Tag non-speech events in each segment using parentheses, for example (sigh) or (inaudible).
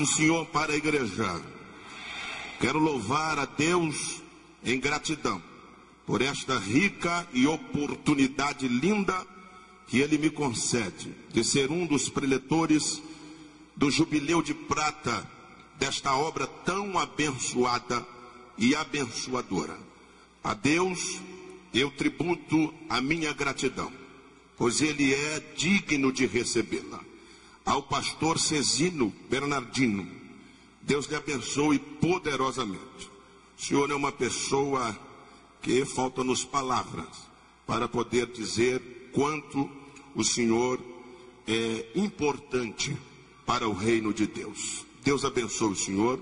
do Senhor para a igreja. Quero louvar a Deus em gratidão por esta rica e oportunidade linda que Ele me concede de ser um dos preletores do jubileu de prata desta obra tão abençoada e abençoadora. A Deus eu tributo a minha gratidão, pois Ele é digno de recebê-la. Ao pastor Cezino Bernardino, Deus lhe abençoe poderosamente. O senhor é uma pessoa que falta-nos palavras para poder dizer quanto o senhor é importante para o reino de Deus. Deus abençoe o senhor,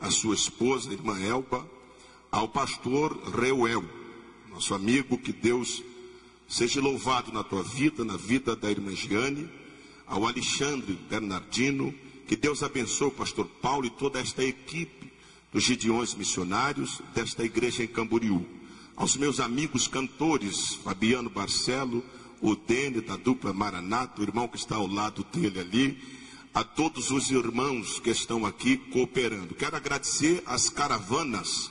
a sua esposa, a irmã Elba, ao pastor Reuel, nosso amigo, que Deus seja louvado na tua vida, na vida da irmã Giane, ao Alexandre Bernardino, que Deus abençoe o pastor Paulo e toda esta equipe dos Gideões Missionários desta igreja em Camboriú. Aos meus amigos cantores, Fabiano Barcelo, o Dene da dupla Maranata, o irmão que está ao lado dele ali, a todos os irmãos que estão aqui cooperando. Quero agradecer às caravanas,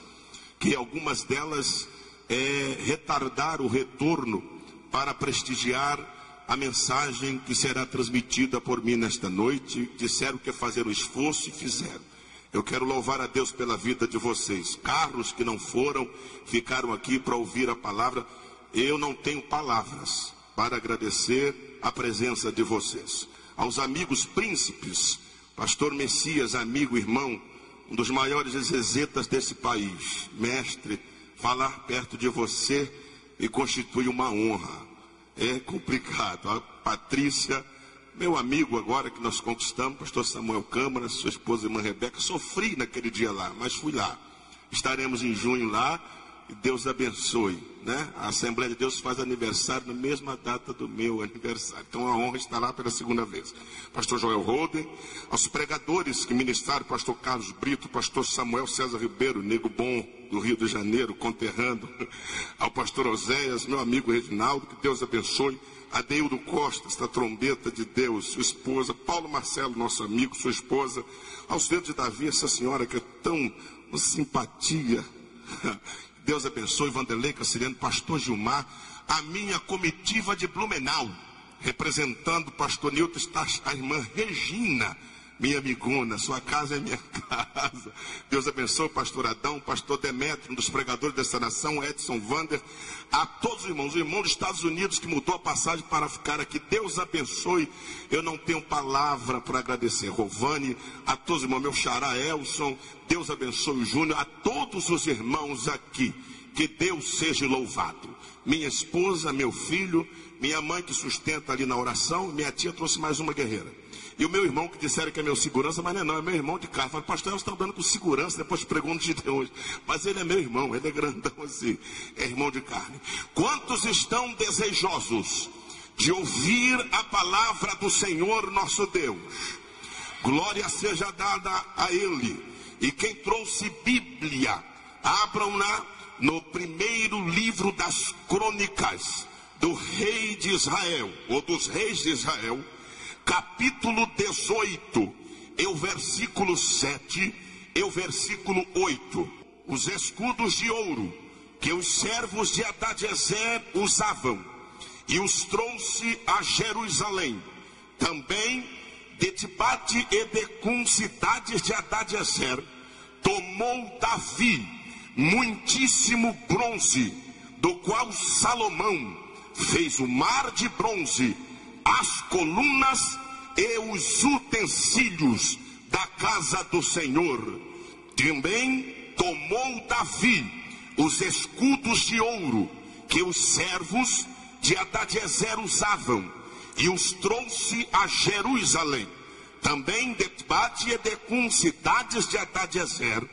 que algumas delas é, retardaram o retorno para prestigiar a mensagem que será transmitida por mim nesta noite. Disseram que fazer um esforço e fizeram. Eu quero louvar a Deus pela vida de vocês. Carros que não foram, ficaram aqui para ouvir a palavra. Eu não tenho palavras para agradecer a presença de vocês aos amigos príncipes, pastor Messias, amigo, irmão, um dos maiores exegetas desse país, mestre, falar perto de você e constitui uma honra. É complicado. A Patrícia, meu amigo agora que nós conquistamos, pastor Samuel Câmara, sua esposa irmã Rebeca, sofri naquele dia lá, mas fui lá. Estaremos em junho lá e Deus abençoe. Né? A Assembleia de Deus faz aniversário na mesma data do meu aniversário. Então a honra está lá pela segunda vez. Pastor Joel Holden, aos pregadores que ministraram, pastor Carlos Brito, pastor Samuel César Ribeiro, nego bom do Rio de Janeiro, conterrando, (laughs) ao pastor Oséias, meu amigo Reginaldo, que Deus abençoe. Adeildo Costa, esta trombeta de Deus, sua esposa, Paulo Marcelo, nosso amigo, sua esposa, aos dedos de Davi, essa senhora que é tão uma simpatia, (laughs) Deus abençoe Vanderlei Cassiliano, pastor Gilmar, a minha comitiva de Blumenau, representando o pastor Nilton, está a irmã Regina, minha amigona, sua casa é minha (laughs) casa. Deus abençoe o pastor Adão, o pastor Demetrio, um dos pregadores dessa nação, Edson Vander, a todos os irmãos, o irmão dos Estados Unidos que mudou a passagem para ficar aqui. Deus abençoe. Eu não tenho palavra para agradecer. Rovani, a todos os irmãos, meu xará Elson, Deus abençoe o Júnior, a todos os irmãos aqui. Que Deus seja louvado. Minha esposa, meu filho, minha mãe que sustenta ali na oração, minha tia trouxe mais uma guerreira. E o meu irmão que disseram que é meu segurança, mas não é não, é meu irmão de carro. Falei, pastor, você está andando com segurança, depois pergunto de Deus. Mas ele é meu irmão, ele é grandão assim, é irmão de carne. Quantos estão desejosos de ouvir a palavra do Senhor nosso Deus? Glória seja dada a Ele. E quem trouxe Bíblia, abram-na no primeiro livro das crônicas do rei de Israel, ou dos reis de Israel capítulo 18, e o versículo 7 e o versículo 8. Os escudos de ouro que os servos de Adadezer usavam, e os trouxe a Jerusalém. Também de Tibate e de cidades de Adadezer, tomou Davi muitíssimo bronze, do qual Salomão fez o mar de bronze as colunas e os utensílios da casa do Senhor. Também tomou Davi os escudos de ouro que os servos de Adadezer usavam e os trouxe a Jerusalém. Também de Bate e de cidades de Adadezer,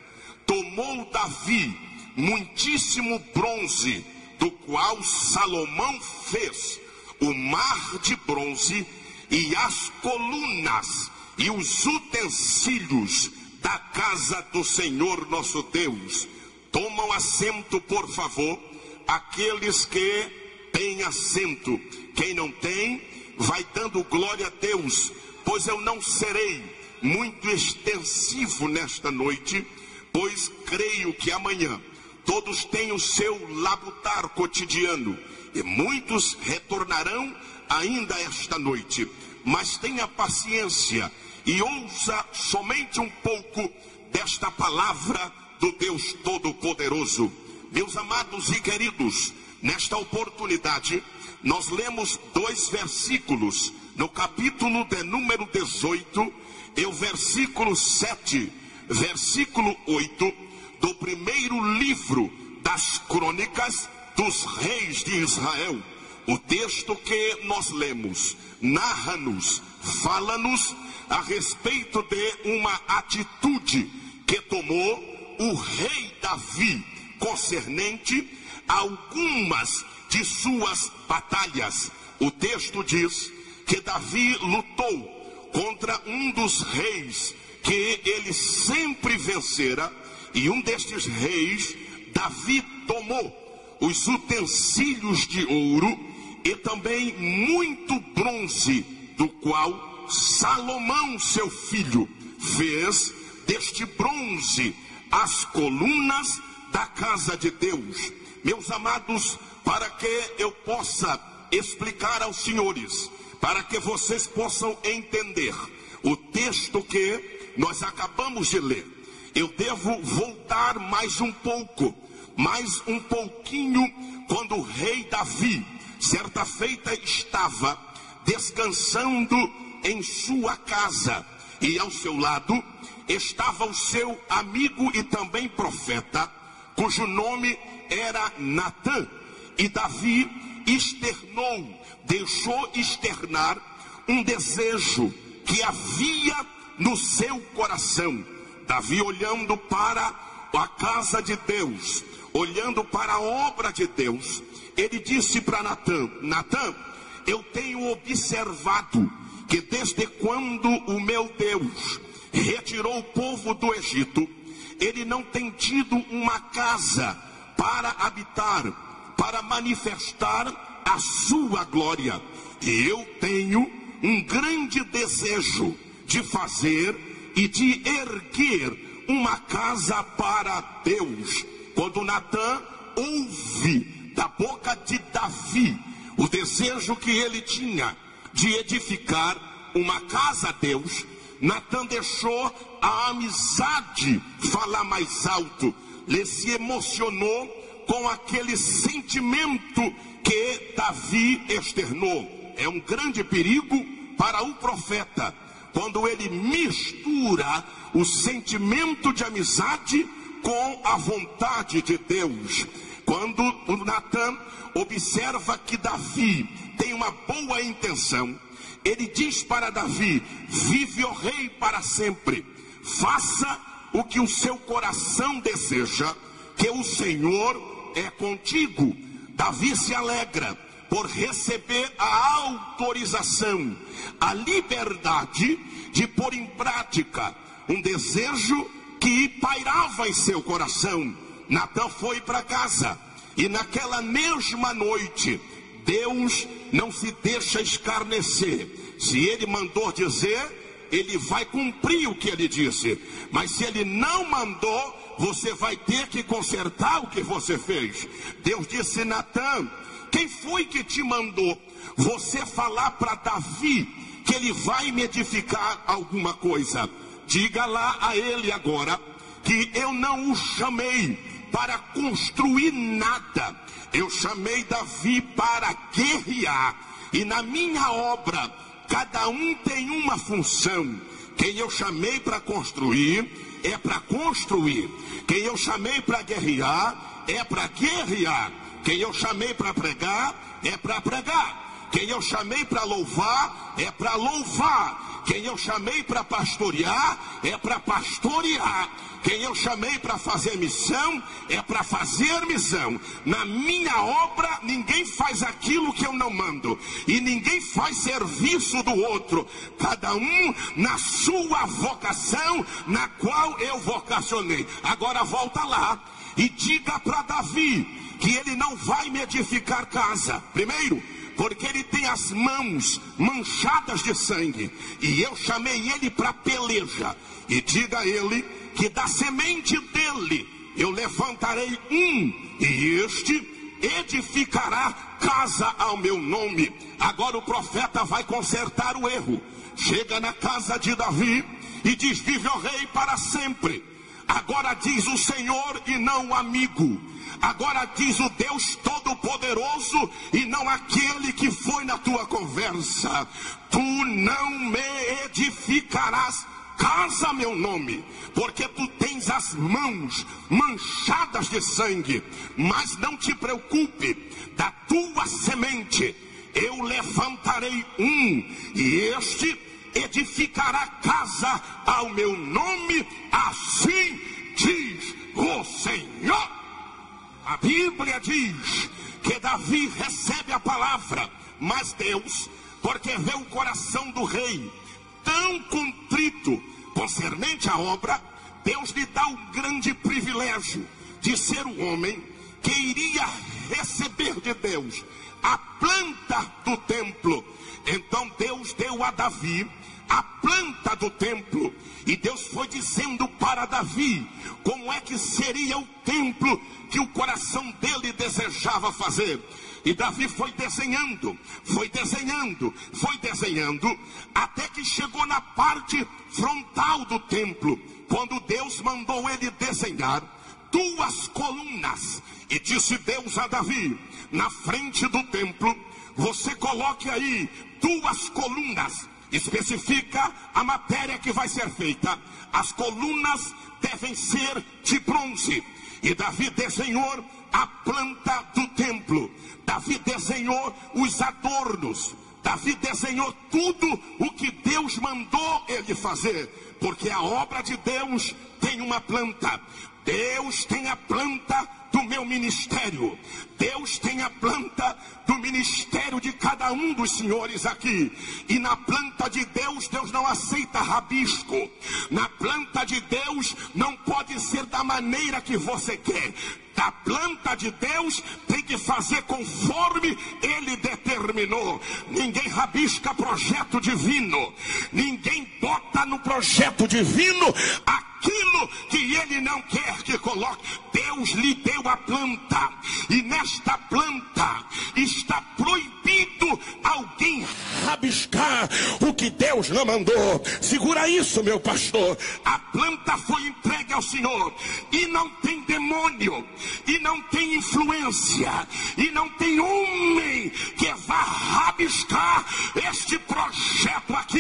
tomou Davi muitíssimo bronze, do qual Salomão fez o mar de bronze e as colunas e os utensílios da casa do Senhor nosso Deus. Tomam assento, por favor, aqueles que têm assento. Quem não tem, vai dando glória a Deus, pois eu não serei muito extensivo nesta noite, pois creio que amanhã todos têm o seu labutar cotidiano e muitos retornarão ainda esta noite. Mas tenha paciência e ouça somente um pouco desta palavra do Deus Todo-Poderoso. Meus amados e queridos, nesta oportunidade, nós lemos dois versículos no capítulo de número 18 e o versículo 7, versículo 8 do primeiro livro das crônicas dos reis de Israel. O texto que nós lemos narra-nos, fala-nos a respeito de uma atitude que tomou o rei Davi concernente algumas de suas batalhas. O texto diz que Davi lutou contra um dos reis que ele sempre vencera, e um destes reis, Davi tomou os utensílios de ouro e também muito bronze, do qual Salomão, seu filho, fez deste bronze as colunas da casa de Deus. Meus amados, para que eu possa explicar aos senhores, para que vocês possam entender o texto que nós acabamos de ler, eu devo voltar mais um pouco, mais um pouquinho, quando o rei Davi, certa feita, estava descansando em sua casa e ao seu lado estava o seu amigo e também profeta, cujo nome era Natã. E Davi externou, deixou externar um desejo que havia no seu coração. Davi olhando para a casa de Deus, olhando para a obra de Deus, ele disse para Natã: Natã, eu tenho observado que desde quando o meu Deus retirou o povo do Egito, ele não tem tido uma casa para habitar, para manifestar a sua glória. E eu tenho um grande desejo de fazer e de erguer uma casa para Deus. Quando Natan ouve da boca de Davi o desejo que ele tinha de edificar uma casa a Deus, Natan deixou a amizade falar mais alto. Ele se emocionou com aquele sentimento que Davi externou. É um grande perigo para o profeta quando ele mistura o sentimento de amizade com a vontade de Deus. Quando Natan observa que Davi tem uma boa intenção, ele diz para Davi: Vive o rei para sempre, faça o que o seu coração deseja, que o Senhor é contigo. Davi se alegra por receber a autorização, a liberdade de pôr em prática um desejo que pairava em seu coração. Natan foi para casa e naquela mesma noite Deus não se deixa escarnecer. Se ele mandou dizer, ele vai cumprir o que ele disse. Mas se ele não mandou, você vai ter que consertar o que você fez. Deus disse: Natan, quem foi que te mandou você falar para Davi que ele vai me edificar alguma coisa? Diga lá a ele agora que eu não o chamei para construir nada eu chamei Davi para guerrear, e na minha obra, cada um tem uma função. Quem eu chamei para construir, é para construir. Quem eu chamei para guerrear, é para guerrear. Quem eu chamei para pregar, é para pregar. Quem eu chamei para louvar, é para louvar. Quem eu chamei para pastorear, é para pastorear. Quem eu chamei para fazer missão é para fazer missão. Na minha obra, ninguém faz aquilo que eu não mando, e ninguém faz serviço do outro. Cada um na sua vocação, na qual eu vocacionei. Agora volta lá e diga para Davi que ele não vai me edificar casa. Primeiro, Porque ele tem as mãos manchadas de sangue. E eu chamei ele para peleja. E diga a ele que da semente dele eu levantarei um, e este edificará casa ao meu nome. Agora o profeta vai consertar o erro. Chega na casa de Davi e diz: Vive o rei para sempre. Agora diz o Senhor e não o amigo. Agora diz o Deus Todo-Poderoso e não aquele que foi na tua conversa. Tu não me edificarás casa meu nome, porque tu tens as mãos manchadas de sangue. Mas não te preocupe, da tua semente eu levantarei um, e este edificará casa ao meu nome, assim diz o Senhor. A Bíblia diz que Davi recebe a palavra, mas Deus, porque vê o coração do rei tão contrito concernente à obra, Deus lhe dá o grande privilégio de ser o homem que iria receber de Deus a planta do templo. Então Deus deu a Davi a planta do templo. E Deus foi dizendo para Davi como é que seria o templo que o coração dele desejava fazer. E Davi foi desenhando, foi desenhando, foi desenhando, até que chegou na parte frontal do templo, quando Deus mandou ele desenhar duas colunas. E disse Deus a Davi: na frente do templo, você coloque aí duas colunas. Especifica a matéria que vai ser feita. As colunas devem ser de bronze. E Davi desenhou a planta do templo. Davi desenhou os adornos. Davi desenhou tudo o que Deus mandou ele fazer. Porque a obra de Deus tem uma planta. Deus tem a planta do meu ministério. Deus tem a planta do ministério de cada um dos senhores aqui. E na planta de Deus, Deus não aceita rabisco. Na planta de Deus, não pode ser da maneira que você quer. Da planta de Deus, tem que fazer conforme Ele determinou. Ninguém rabisca projeto divino. Ninguém bota no projeto divino aquilo que Ele não quer que coloque. Deus lhe deu a planta. E nesta planta está proibido alguém rabiscar o que Deus não mandou. Segura isso, meu pastor. A planta foi entregue ao Senhor. E não tem demônio. E não tem influência. E não tem homem que vá rabiscar este projeto aqui.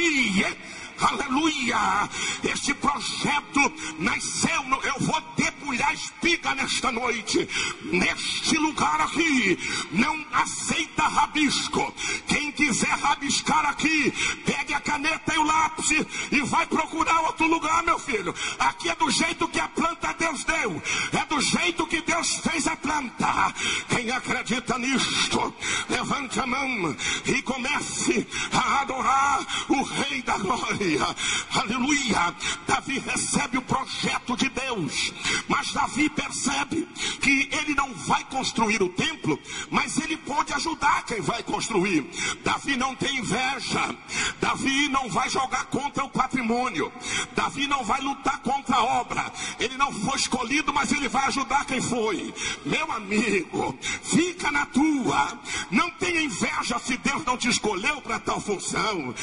Aleluia! Este projeto nasceu. No, eu vou debulhar espiga nesta noite. Neste lugar aqui. Não aceita rabisco. Quem quiser rabiscar aqui, pegue a caneta e o lápis e vai procurar outro lugar, meu filho. Aqui é do jeito que a planta Deus deu. É do jeito que Deus fez a planta. Quem acredita nisto, levante a mão e comece a adorar Rei da Glória. Aleluia. Davi recebe o projeto de Deus, mas Davi percebe que ele não vai construir o templo, mas ele pode ajudar quem vai construir. Davi não tem inveja, Davi não vai jogar contra o patrimônio, Davi não vai lutar contra a obra. Ele não foi escolhido, mas ele vai ajudar quem foi. Meu amigo, fica na tua, não tenha inveja se Deus não te escolheu para tal função.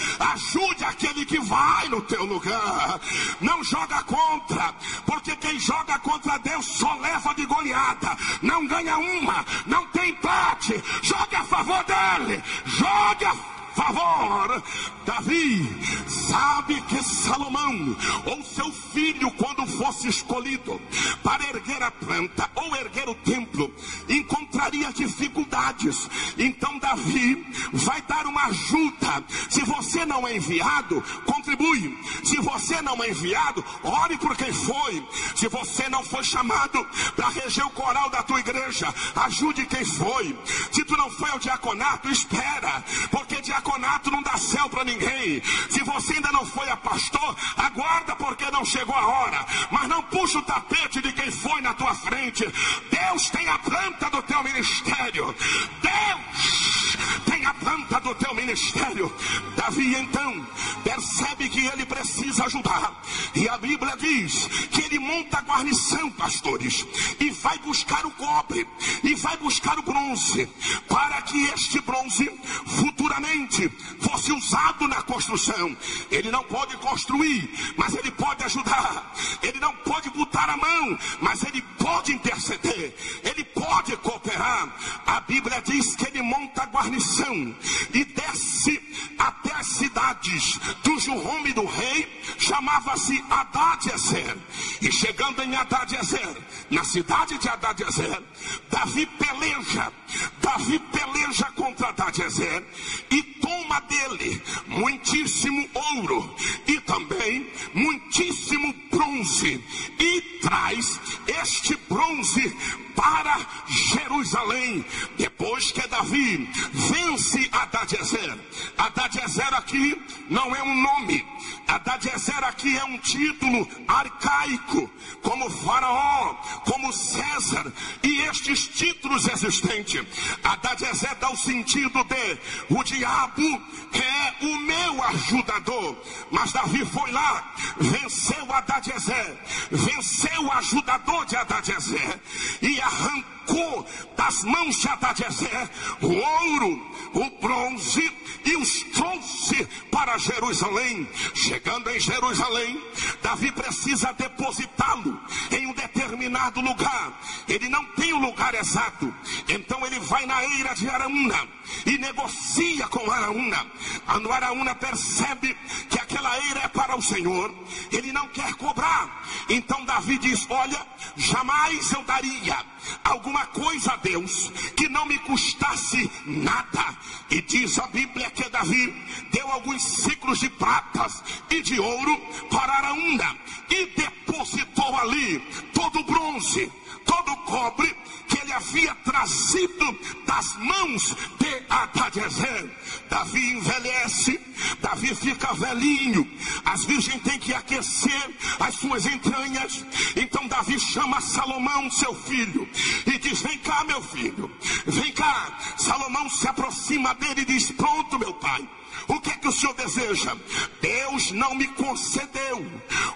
Ajude aquele que vai no teu lugar. Não joga contra, porque quem joga contra Deus só leva de goleada. Não ganha uma, não tem empate. Jogue a favor dele, jogue a favor. Davi sabe que Salomão, ou seu filho, quando fosse escolhido para erguer a planta ou erguer o templo, encontraria dificuldades. Então Davi vai dar uma ajuda. Se você não é enviado, contribui. Se você não é enviado, ore por quem foi. Se você não foi chamado para reger o coral da tua igreja, ajude quem foi. Se tu não foi ao diaconato, espera, porque diaconato não dá céu para ninguém. Se você ainda não foi a pastor, aguarda porque não chegou a hora. Mas não puxa o tapete de quem foi na tua frente. Deus tem a planta do teu ministério. Deus tem a planta adversário. Davi então percebe que ele precisa ajudar. E a Bíblia diz que ele monta a guarnição, pastores, e vai buscar o cobre, e vai buscar o bronze, para que este bronze futuramente fosse usado na construção. Ele não pode construir, mas ele pode ajudar. Ele não pode botar a mão, mas ele pode interceder. Ele pode cooperar. A Bíblia diz que ele monta a guarnição e desce até as cidades cujo nome do rei chamava-se Haddad-Ezer. E chegando em Haddad-Ezer, na cidade de Haddad-Ezer, Davi peleja, Davi peleja contra Haddad-Ezer e toma dele muitíssimo ouro e também muitíssimo bronze e traz este bronze para Jerusalém. Depois que Davi vence Adadezer. Adadezer aqui não é um nome. Adadezer aqui é um título arcaico, como Faraó, como César e estes títulos existentes. Adadezer dá o sentido de o diabo é o meu ajudador. Mas Davi foi lá, venceu Adadezer, venceu o ajudador de Adadezer e arrancou das mãos de Adadezer o ouro, o bronze e os trouxe para Jerusalém. Chegando em Jerusalém, Davi precisa depositá-lo em um determinado lugar. Ele não tem o um lugar exato. Então ele vai na eira de Araúna e negocia com Araúna. Quando Araúna percebe que aquela eira é para o Senhor, ele não quer cobrar. Então Davi diz: Olha, jamais eu daria alguma coisa a Deus que não me custasse nada. E diz a Bíblia que Davi deu alguns ciclos de pratas e de ouro para Araúna e depositou ali todo o bronze, todo o cobre que ele havia trazido das mãos de Adadezer. Davi envelhece, Davi fica velhinho, as virgens têm que aquecer as suas entranhas. Então Davi chama Salomão, seu filho, e diz: Vem cá, meu filho, vem cá. Salomão se aproxima dele e diz: Pronto, meu pai. O que é que o Senhor deseja? Deus não me concedeu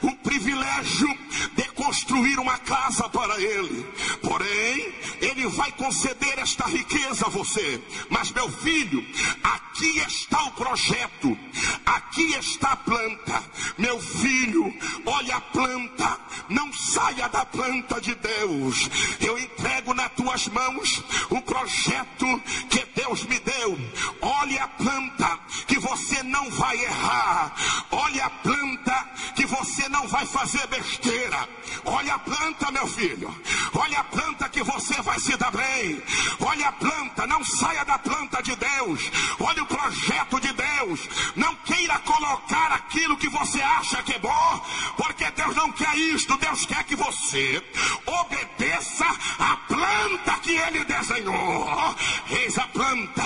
o privilégio de construir uma casa para ele. Porém, ele vai conceder esta riqueza a você. Mas meu filho, aqui está o projeto. Aqui está a planta. Meu filho, olha a planta. Não saia da planta de Deus. Eu entrego nas tuas mãos o projeto que Deus me deu. Olhe a planta que você não vai errar. Olhe a planta que você não vai fazer besteira. Olha a planta, meu filho. Olha a planta que você vai se dar bem. Olha a planta, não saia da planta de Deus. Olha o projeto de Deus. Não queira colocar aquilo que você acha que é bom, porque Deus não quer isto. Deus quer que você obedeça a planta que Ele desenhou. Eis a planta.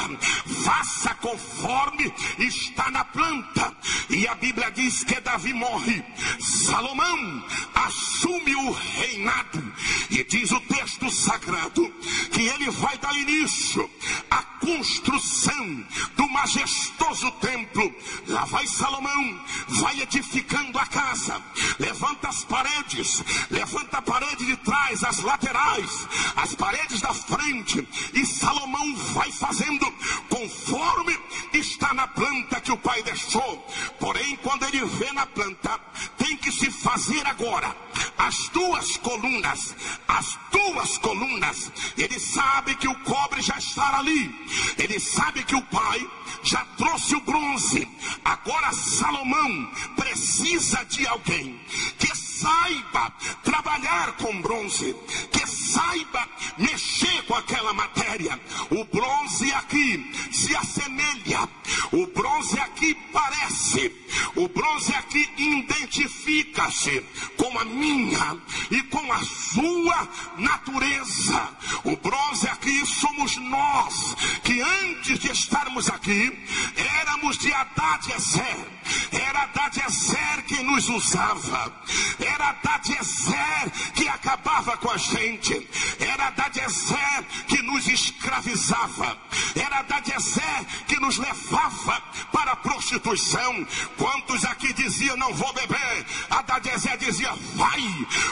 Faça conforme está na planta. E a Bíblia diz que Davi morre. Salomão assume o reinado. E diz o texto sagrado que ele vai dar início à construção do majestoso templo. Lá vai Salomão, vai edificando a casa, levanta as paredes, levanta a parede de trás, as laterais, as paredes da frente, e Salomão vai fazendo conforme está na planta que o pai deixou. Porém, quando ele vê na planta, tem que se fazer agora as duas colunas, as duas colunas. Ele sabe que o cobre já está ali. Ele sabe que o pai já trouxe o bronze. Agora Salomão precisa de alguém que saiba trabalhar com bronze, que saiba mexer com aquela matéria. O bronze aqui se assemelha, o bronze aqui parece, o bronze aqui identifica-se com a minha e com a sua natureza. O bronze aqui somos nós, que antes de estarmos aqui, éramos de Haddad Ezer. Era Haddad Ezer que nos usava. Era Haddad Ezer que acabava com a gente. Era Haddad Ezer que nos escravizava. Era Haddad Ezer que nos levava para prostituição. Quantos aqui diziam não vou beber? Adadezé dizia vai.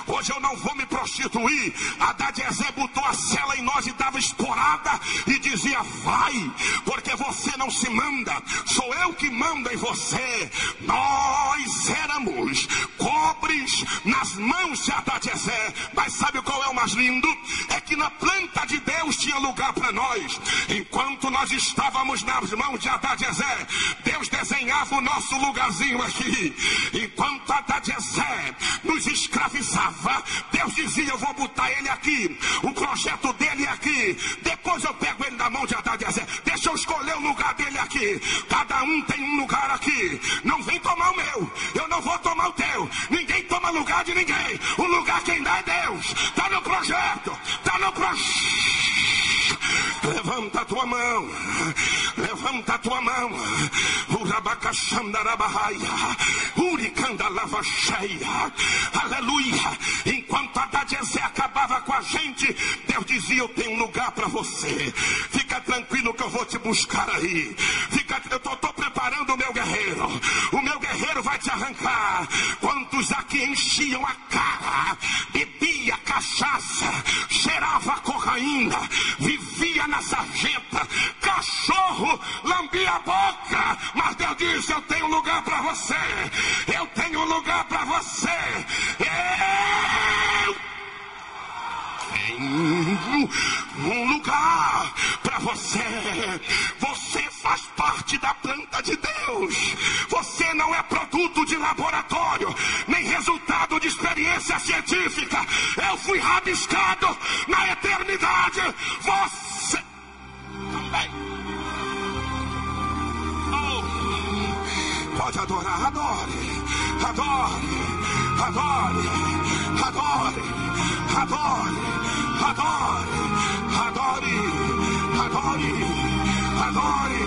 Hoje eu não vou me prostituir. Adadezé botou a cela em nós e dava esporada e dizia vai, porque você não se manda. Sou eu que mando em você. Nós éramos cobres nas mãos de Adadezé. Mas sabe qual é o mais lindo? É que na planta de Deus tinha lugar para nós. Enquanto nós estávamos nas mãos de Adadezé, Deus desenhava o nosso lugarzinho aqui. Enquanto Adadezé nos escravizava, Deus dizia: Eu vou botar ele aqui. O projeto dele é aqui. Depois eu pego ele na mão de Adadezé. Deixa eu escolher o lugar dele aqui. Cada um tem um lugar aqui. Não vem tomar o meu. Eu não vou tomar o teu. Ninguém toma lugar de ninguém. O lugar quem dá é Deus. Está no projeto. Está no projeto. Levanta a tua mão. Tua mão. Urabacaxandarabahaia. Uricanda lava cheia. Aleluia. Enquanto a Dadezé acabava com a gente, Deus dizia: Eu tenho um lugar para você. Fica tranquilo que eu vou buscar aí. Fica, eu tô preparando o meu guerreiro. O meu guerreiro vai te arrancar. Quantos aqui enchiam a cara, bebia cachaça, cheirava cocaína, vivia na sarjeta, cachorro lambia a boca, mas Deus disse: Eu tenho lugar para você, eu tenho lugar para você. Eu um lugar para você. Você faz parte da planta de Deus. Você não é produto de laboratório, nem resultado de experiência científica. Eu fui rabiscado na eternidade. Você também. Oh. Pode adorar, adore, adore, adore, adore, adore, adore, adore, adore, adore,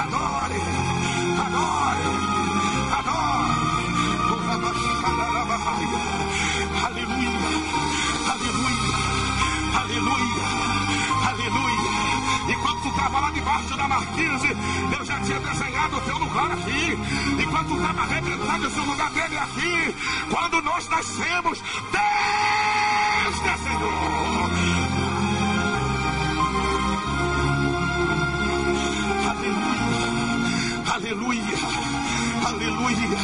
adore, adore, Aleluia, aleluia, aleluia, aleluia. Enquanto tu estava lá debaixo da marquise, tinha desenhado o teu lugar aqui. Enquanto estava arrebentando esse lugar dele aqui. Quando nós nascemos, Deus desenhou. Aleluia, aleluia, (laughs) aleluia,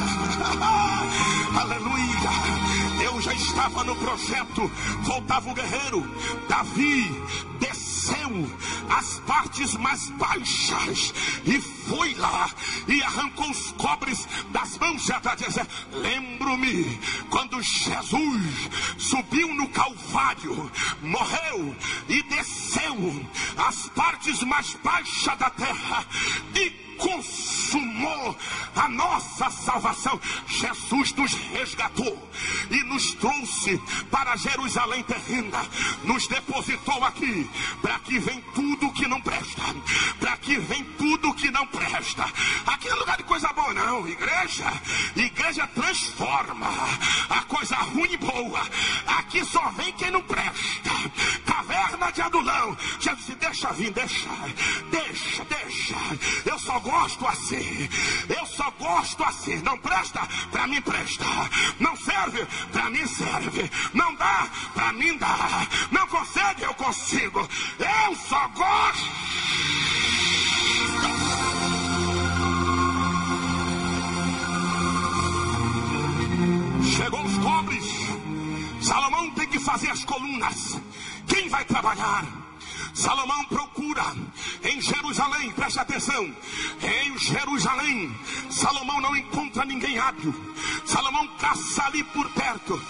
aleluia. Já estava no projeto, voltava o guerreiro, Davi desceu as partes mais baixas e foi lá e arrancou os cobres das mãos de Adadezé. Lembro-me quando Jesus subiu no Calvário, morreu e desceu as partes mais baixas da terra e consumou a nossa salvação. Jesus nos resgatou e nos trouxe para Jerusalém terrena, nos depositou aqui, para que vem tudo que não presta, para que vem tudo que não presta. Aqui é lugar de coisa boa, não, igreja. Igreja transforma a coisa ruim em boa. Aqui só vem quem não presta. Caverna de adulão. Jesus deixa vir, deixa, deixa, deixa. Eu só gosto assim. Eu só gosto assim. Não presta? Para mim presta. Não serve? Para mim serve. Não dá? Para mim dá. Não consegue? Eu consigo. Eu só gosto. Chegou os cobres. Salomão tem que fazer as colunas. Quem vai trabalhar? Salomão procura em Jerusalém, preste atenção. Em Jerusalém, Salomão não encontra ninguém hábil. Salomão caça ali por perto.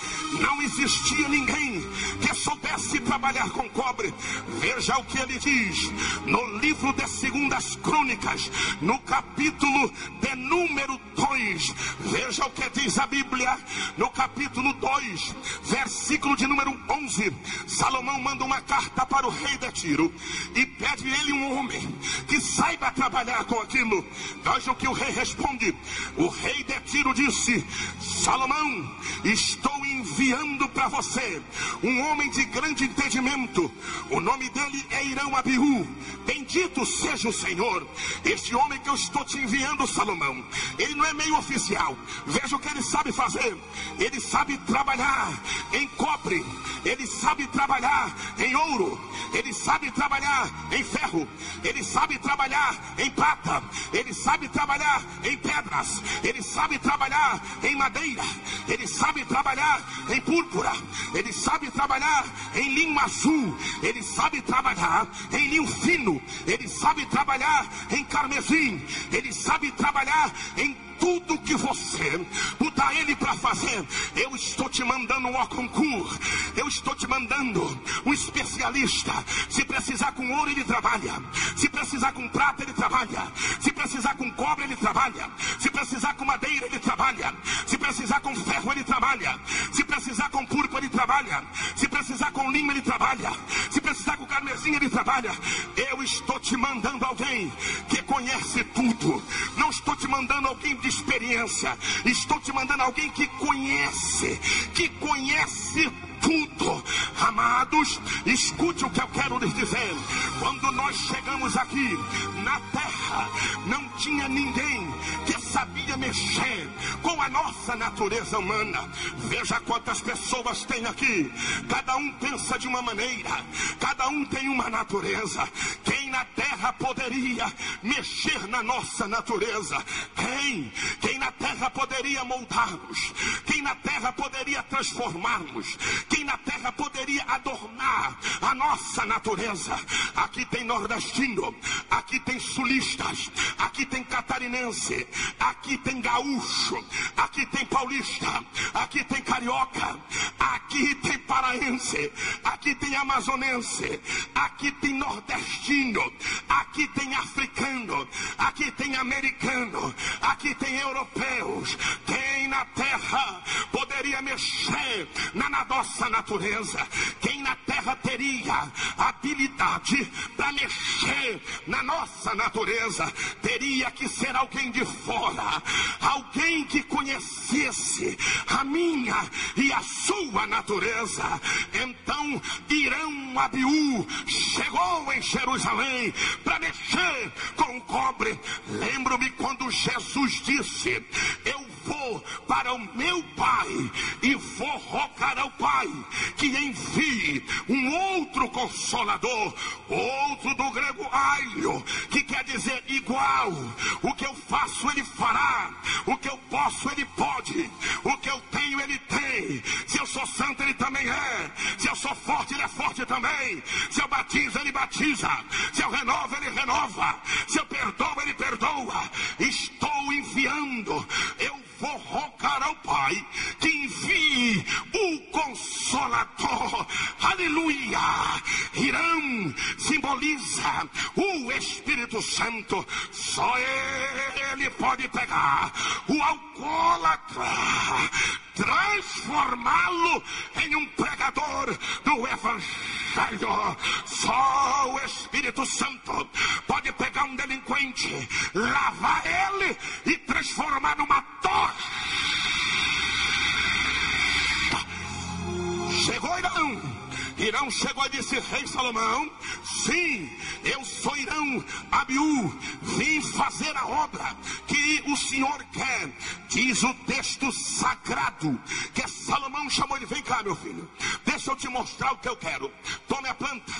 Não existia ninguém que soubesse trabalhar com cobre. Veja o que ele diz no livro de Segundas Crônicas, no capítulo de número 2. Veja o que diz a Bíblia no capítulo 2, versículo de número 11. Salomão manda uma carta para o rei de Tiro e pede ele um homem que saiba trabalhar com aquilo. Veja o que o rei responde. O rei de Tiro disse: Salomão, estou enviando para você um homem de grande entendimento. O nome dele é Irão Abiú. Bendito seja o Senhor. Este homem que eu estou te enviando, Salomão, ele não é meio oficial. Veja o que ele sabe fazer. Ele sabe trabalhar em cobre, ele sabe trabalhar em ouro, ele sabe trabalhar em ferro, ele sabe trabalhar em prata, ele sabe trabalhar em pedras, ele sabe trabalhar em madeira, ele sabe trabalhar em púrpura, ele sabe trabalhar em linho azul, ele sabe trabalhar em linho fino, ele sabe trabalhar em carmesim, ele sabe trabalhar em tudo que você botar ele para fazer, eu estou te mandando um concurso, eu estou te mandando um especialista. Se precisar com ouro, ele trabalha. Se precisar com prata, ele trabalha. Se precisar com cobre, ele trabalha. Se precisar com madeira, ele trabalha. Se precisar com ferro, ele trabalha. Se precisar com púrpura, ele trabalha. Se precisar com lima, ele trabalha. Se precisar com carmesim, ele trabalha. Eu estou te mandando alguém que conhece tudo. Não estou te mandando alguém de experiência. Estou te mandando alguém que conhece, que conhece tudo. Amados, escute o que eu quero lhes dizer. Quando nós chegamos aqui na terra, não tinha ninguém sabia mexer com a nossa natureza humana. Veja quantas pessoas tem aqui. Cada um pensa de uma maneira, cada um tem uma natureza. Quem na terra poderia mexer na nossa natureza? Quem? Quem na terra poderia moldar-nos? Quem na terra poderia transformar-nos? Quem na terra poderia adornar a nossa natureza? Aqui tem nordestino, aqui tem sulistas, aqui tem catarinense, aqui tem gaúcho, aqui tem paulista, aqui tem carioca, aqui tem paraense, aqui tem amazonense, aqui tem nordestino, aqui tem africano, aqui tem americano, aqui tem europeus. Quem na terra poderia mexer na nossa natureza? Quem na terra teria habilidade para mexer na nossa natureza? Teria que ser alguém de fora, alguém que conhecesse a minha e a sua natureza. Então Irão Abiú chegou em Jerusalém para mexer com o cobre. Lembro-me quando Jesus disse: Eu vou para o meu Pai e vou rogar ao Pai que envie um outro consolador, outro do grego aio, que quer dizer igual. O que eu faço, ele fará. O que eu posso, ele pode. O que eu tenho, ele tem. Se eu sou santo, ele também é. Se eu sou forte, ele é forte também. Se eu batizo, ele batiza. Se eu renovo, ele renova. Se eu perdoo, ele perdoa. Estou enviando. Eu vou rogar ao Pai que envie o Consolador. Aleluia! Irão simboliza o Espírito Santo. Só ele pode pegar o alcoólatra, transformá-lo em um pregador do Evangelho. Só o Espírito Santo pode pegar um delinquente, lavar ele e transformar numa tocha. Chegou Irão. Irão chegou e disse: Rei Salomão, sim, eu sou Irão Abiú, vim fazer a obra que o Senhor quer. Diz o texto sagrado que Salomão chamou ele: Vem cá, meu filho, deixa eu te mostrar o que eu quero. Tome a planta.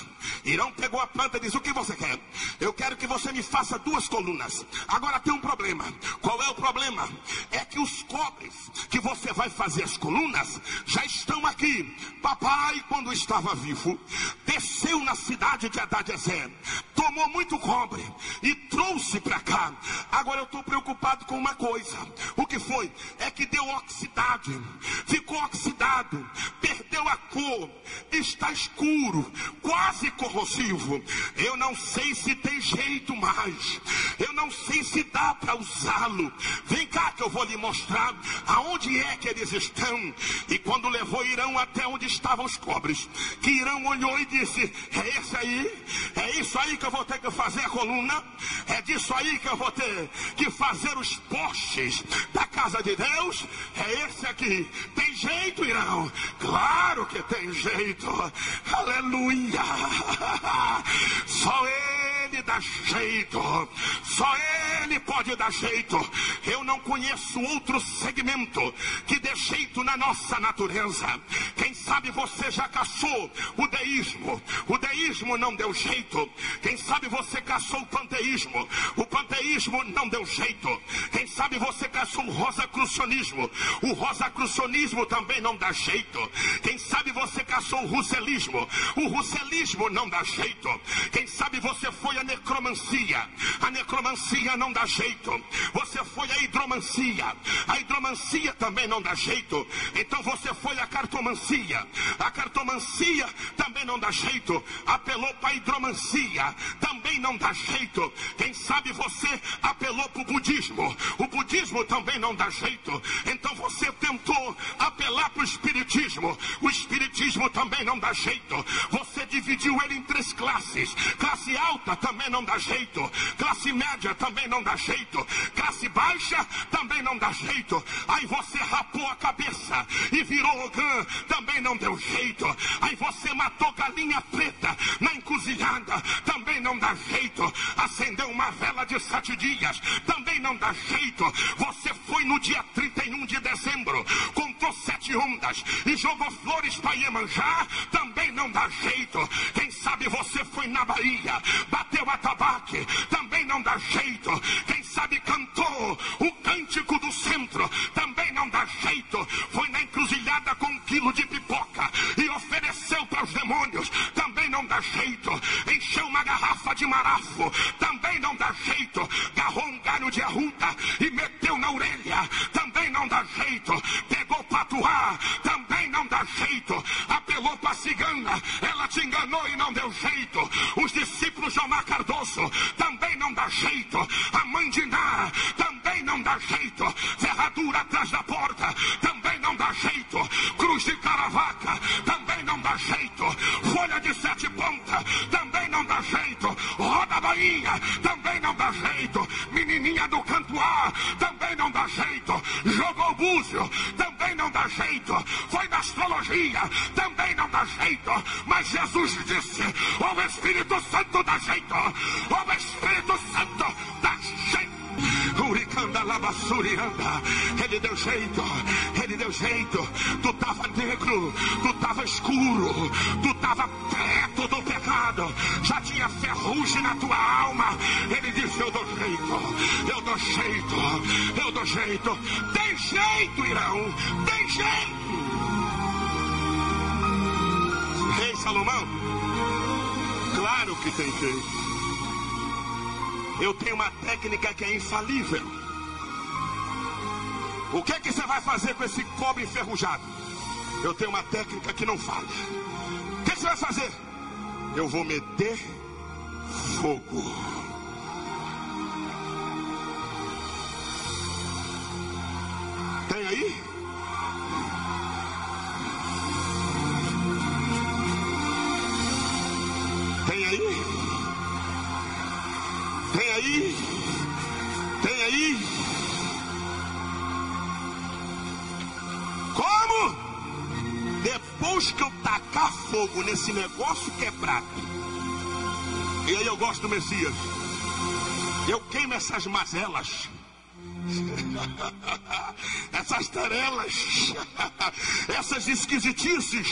Irão pegou a planta e disse: O que você quer? Eu quero que você me faça duas colunas. Agora tem um problema. Qual é o problema? É que os cobres que você vai fazer as colunas já estão aqui. Papai, quando estava vivo, desceu na cidade de Adadezer, tomou muito cobre e trouxe para cá. Agora eu estou preocupado com uma coisa: o que foi? É que deu oxidade, ficou oxidado, perdeu a cor, está escuro, quase corrosivo. Eu não sei se tem jeito mais, eu não sei se dá para usá-lo. Vem cá que eu vou lhe mostrar aonde é que eles estão. E quando levou Irão até onde estavam os cobres, que Irão olhou e disse: É esse aí, é isso aí que eu vou ter que fazer a coluna. É disso aí que eu vou ter que fazer os postes da casa de Deus. É esse aqui. Tem jeito, Irão? Claro que tem jeito. Aleluia. (laughs) Só ele dá jeito. Só ele pode dar jeito. Eu não conheço outro segmento que dê jeito na nossa natureza. Quem sabe você já caçou o deísmo. O deísmo não deu jeito. Quem sabe você caçou o panteísmo. O panteísmo não deu jeito. Quem sabe você caçou o rosacrucionismo. O rosacrucionismo também não dá jeito. Quem sabe você caçou o russelismo. O russelismo não dá jeito. Quem sabe você foi a necromancia. A necromancia não dá jeito. Você foi a hidromancia. A hidromancia também não dá jeito. Então você foi a cartomancia. A cartomancia também não dá jeito. Apelou para a hidromancia. Também não dá jeito. Quem sabe você apelou para o budismo. O budismo também não dá jeito. Então você tentou apelar para o espiritismo. O espiritismo também não dá jeito. Você dividiu ele em três classes. Classe alta também não dá jeito. Classe média também não dá jeito. Classe baixa também não dá jeito. Aí você rapou a cabeça e virou Ogã, também não deu jeito. Aí você matou galinha preta na encruzilhada, também não dá jeito. Acendeu uma vela de sete dias, também não dá jeito. Você foi no dia 31 de dezembro, contou sete ondas e jogou flores para Iemanjá, também na Bahia, bateu a tabaque, também não dá jeito. Quem sabe cantou o cântico do centro, também não dá jeito. Foi na encruzilhada com um quilo de pipoca e ofereceu para os demônios, também não dá jeito. Encheu uma garrafa de marafo, também não dá jeito. Garrou um galho de arruda e meteu na orelha, também não dá jeito. Pegou patuá, também não dá jeito. Apelou para cigana, jeito. A Ná, também não dá jeito. Ferradura atrás da porta, também não dá jeito. Cruz de caravaca, também não dá jeito. Folha de sete pontas, também não dá jeito. Roda Bahia, também não dá jeito. Menininha do canto A, também não dá jeito. Jogou búzio, também não dá jeito. Foi na astrologia, também não dá jeito. Mas Jesus disse: o Espírito jeito, ele deu jeito. Tu tava negro, tu tava escuro, tu tava preto do pecado. Já tinha ferrugem na tua alma. Ele disse: Eu dou jeito, eu dou jeito, eu dou jeito. Tem jeito, Irão, tem jeito. Rei Salomão, claro que tem jeito. Eu tenho uma técnica que é infalível. Vai fazer com esse cobre enferrujado? Eu tenho uma técnica que não falha. O que, você vai fazer? Eu vou meter fogo. Fogo nesse negócio quebrado. E aí eu gosto do Messias. Eu queimo essas mazelas. (laughs) essas tarelas. (laughs) essas esquisitices.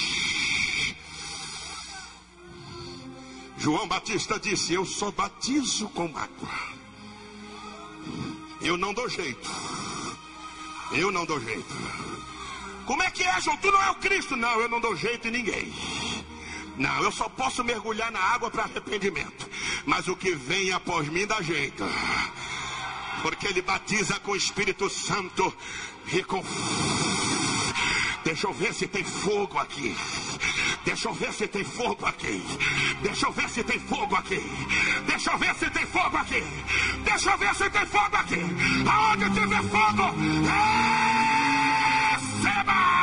João Batista disse: Eu só batizo com água. Eu não dou jeito. Eu não dou jeito. Como é que é, João? Tu não é o Cristo? Não, eu não dou jeito em ninguém. Não, eu só posso mergulhar na água para arrependimento. Mas o que vem após mim dá jeito. Porque ele batiza com o Espírito Santo e com. Deixa eu ver se tem fogo aqui. Deixa eu ver se tem fogo aqui. Deixa eu ver se tem fogo aqui. Deixa eu ver se tem fogo aqui. Deixa eu ver se tem fogo aqui. Aonde tiver fogo, receba!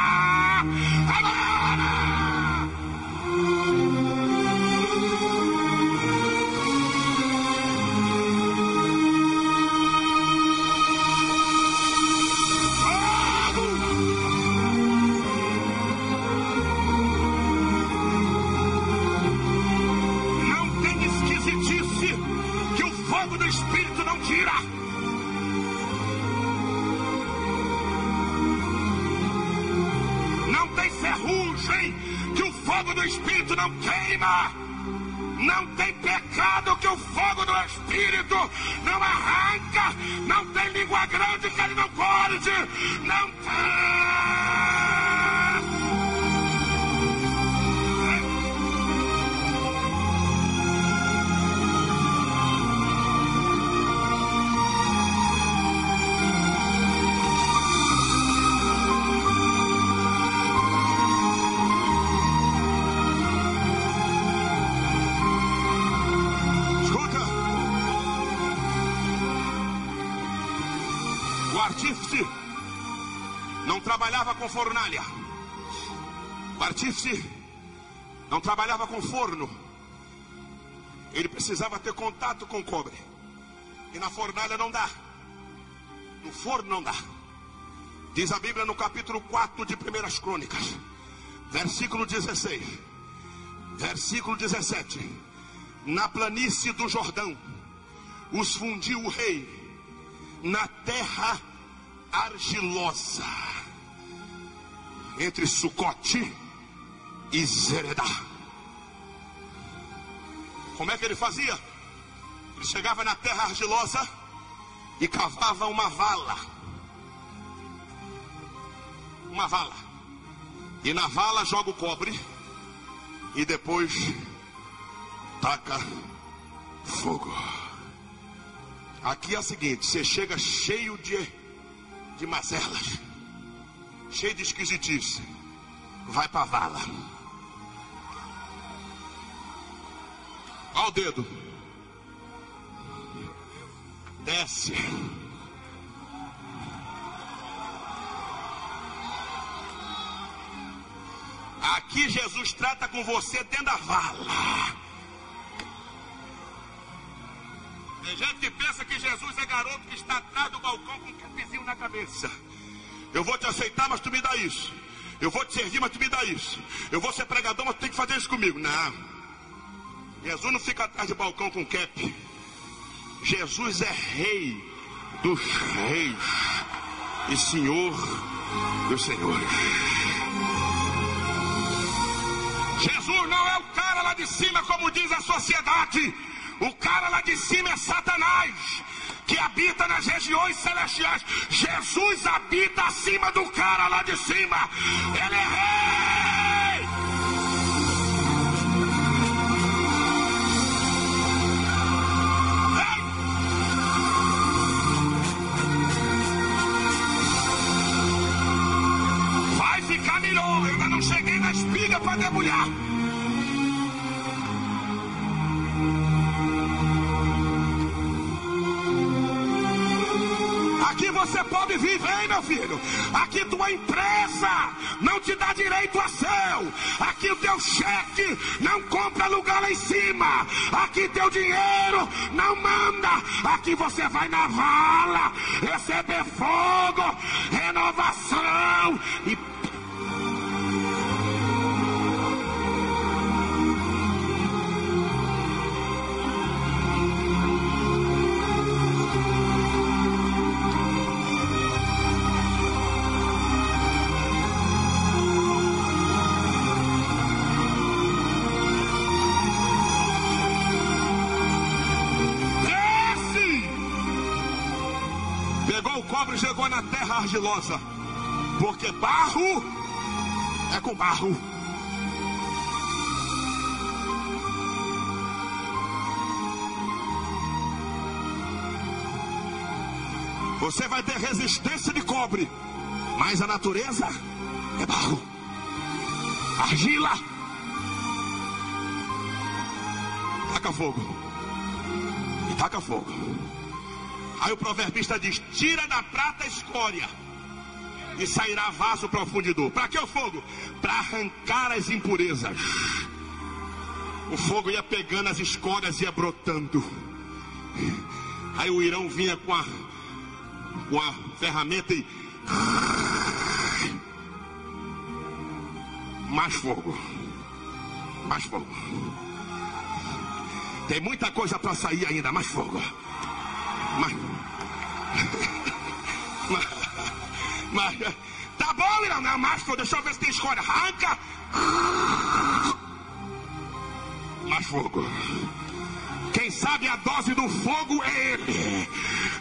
Fogo do Espírito não queima. Não tem pecado que o fogo do Espírito não arranca. Não tem língua grande que ele não corte. Não tem. Com fornalha. O não trabalhava com forno. Ele precisava ter contato com cobre. E na fornalha não dá. No forno não dá. Diz a Bíblia no capítulo 4 de Primeiras Crônicas, versículo 16, versículo 17. Na planície do Jordão, os fundiu o rei na terra argilosa entre Sucote e Zeredá. Como é que ele fazia? Ele chegava na terra argilosa e cavava uma vala. Uma vala. E na vala joga o cobre e depois taca fogo. Aqui é o seguinte: você chega cheio de, de mazelas cheio de esquisitice, vai para a vala. Olha o dedo. Desce. Aqui Jesus trata com você dentro da vala. Tem gente que pensa que Jesus é garoto que está atrás do balcão com um capezinho na cabeça. Eu vou te aceitar, mas tu me dá isso. Eu vou te servir, mas tu me dá isso. Eu vou ser pregador, mas tu tem que fazer isso comigo. Não. Jesus não fica atrás de balcão com cap. Jesus é rei dos reis e senhor dos senhores. Jesus não é o cara lá de cima, como diz a sociedade. O cara lá de cima é Satanás que habita nas regiões celestiais. Jesus habita acima do cara lá de cima. Ele é rei. Vai ficar melhor. Eu ainda não cheguei na espiga para debulhar. Você pode viver, meu filho. Aqui tua empresa não te dá direito a céu. Aqui o teu cheque não compra lugar lá em cima. Aqui teu dinheiro não manda. Aqui você vai na vala receber fogo, renovação e porque barro é com barro. Você vai ter resistência de cobre, mas a natureza é barro, argila. Taca fogo, e taca fogo. Aí o proverbista diz: tira da prata a escória e sairá vaso para o fundidor. Para que o fogo? Para arrancar as impurezas. O fogo ia pegando as escórias e ia brotando. Aí o Irão vinha com a, com a ferramenta e. Mais fogo. Mais fogo. Tem muita coisa para sair ainda, mais fogo. (laughs) Mas, tá bom, Irã, não, macho, deixa eu ver se tem escolha. Arranca. Mais fogo. Quem sabe a dose do fogo é ele.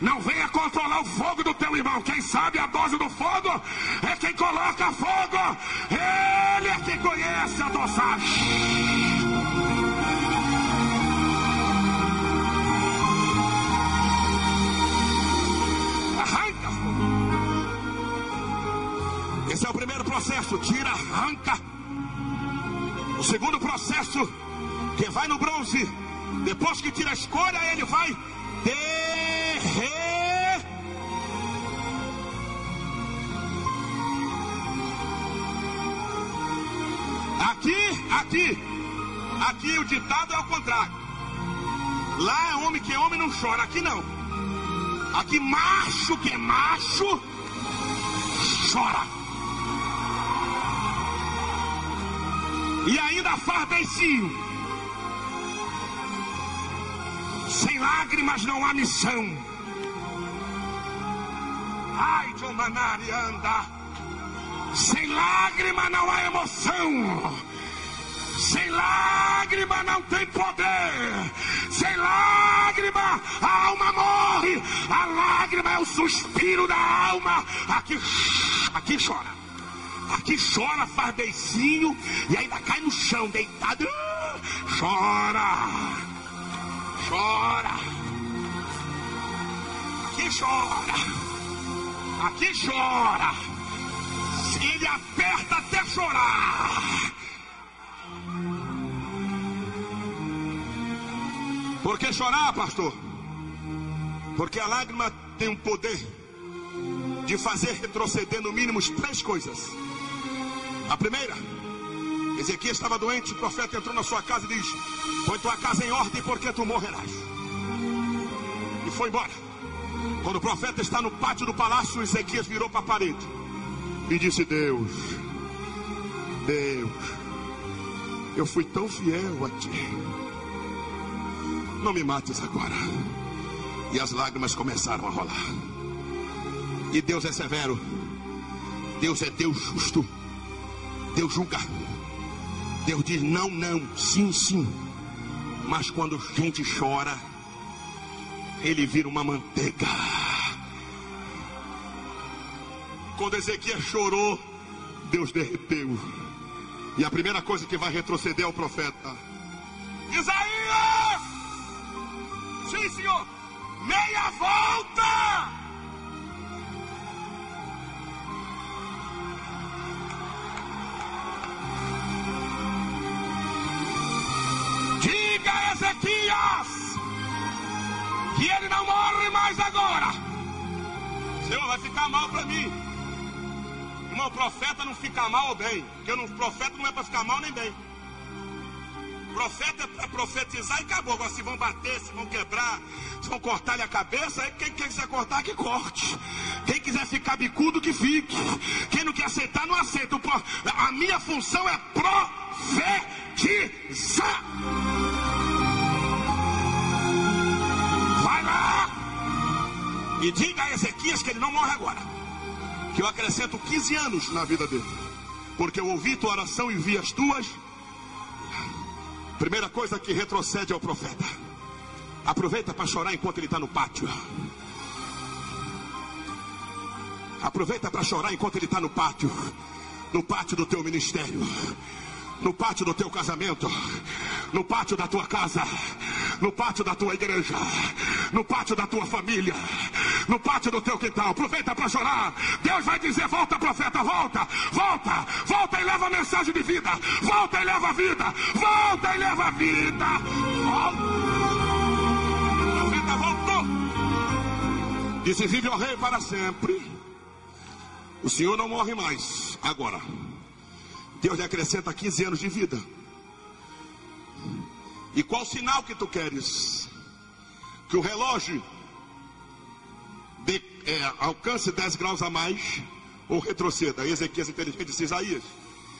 Não venha controlar o fogo do teu irmão. Quem sabe a dose do fogo é quem coloca fogo. Ele é quem conhece a dosagem. Esse é o primeiro processo. Tira, arranca. O segundo processo, que vai no bronze depois que tira a escolha, ele vai derrer. Aqui, aqui, aqui o ditado é o contrário. Lá é homem que é homem não chora, aqui não. Aqui macho que é macho chora. E ainda faz beicinho. Sem lágrimas não há missão. Ai, John Manari, anda. Sem lágrima não há emoção. Sem lágrima não tem poder. Sem lágrima a alma morre. A lágrima é o suspiro da alma. Aqui, aqui chora. Aqui chora, faz beicinho e ainda cai no chão, deitado. Chora chora. Aqui chora. Aqui chora. Ele aperta até chorar. Por que chorar, pastor? Porque a lágrima tem um poder de fazer retroceder no mínimo três coisas. A primeira, Ezequias estava doente, o profeta entrou na sua casa e disse: Põe tua casa em ordem, porque tu morrerás. E foi embora. Quando o profeta está no pátio do palácio, Ezequias virou para a parede e disse: Deus, Deus, eu fui tão fiel a ti. Não me mates agora. E as lágrimas começaram a rolar. E Deus é severo. Deus é Deus justo. Deus julga. Deus diz não, não, sim, sim. Mas quando gente chora, ele vira uma manteiga. Quando Ezequiel chorou, Deus derreteu. E a primeira coisa que vai retroceder é o profeta. Isaías! Sim, senhor! Meia volta! Vai ficar mal para mim. Irmão, profeta não fica mal ou bem. Porque o profeta não é para ficar mal nem bem. Profeta é para profetizar e acabou. Agora, se vão bater, se vão quebrar, se vão cortar-lhe a cabeça, aí quem quiser cortar, que corte. Quem quiser ficar bicudo, que fique. Quem não quer aceitar, não aceita. A minha função é profetizar. E diga a Ezequias que ele não morre agora. Que eu acrescento 15 anos na vida dele. Porque eu ouvi tua oração e vi as tuas. Primeira coisa que retrocede ao profeta. Aproveita para chorar enquanto ele está no pátio. Aproveita para chorar enquanto ele está no pátio. No pátio do teu ministério no pátio do teu casamento, no pátio da tua casa, no pátio da tua igreja, no pátio da tua família, no pátio do teu quintal. Aproveita para chorar. Deus vai dizer: volta, profeta, volta, volta, volta e leva a mensagem de vida, volta e leva a vida, volta e leva a vida. Volta. O profeta voltou. Disse: vive o rei para sempre. O Senhor não morre mais agora. Deus lhe acrescenta 15 anos de vida. E qual sinal que tu queres? Que o relógio de, é, alcance 10 graus a mais ou retroceda? Ezequias inteligente disse Isaías: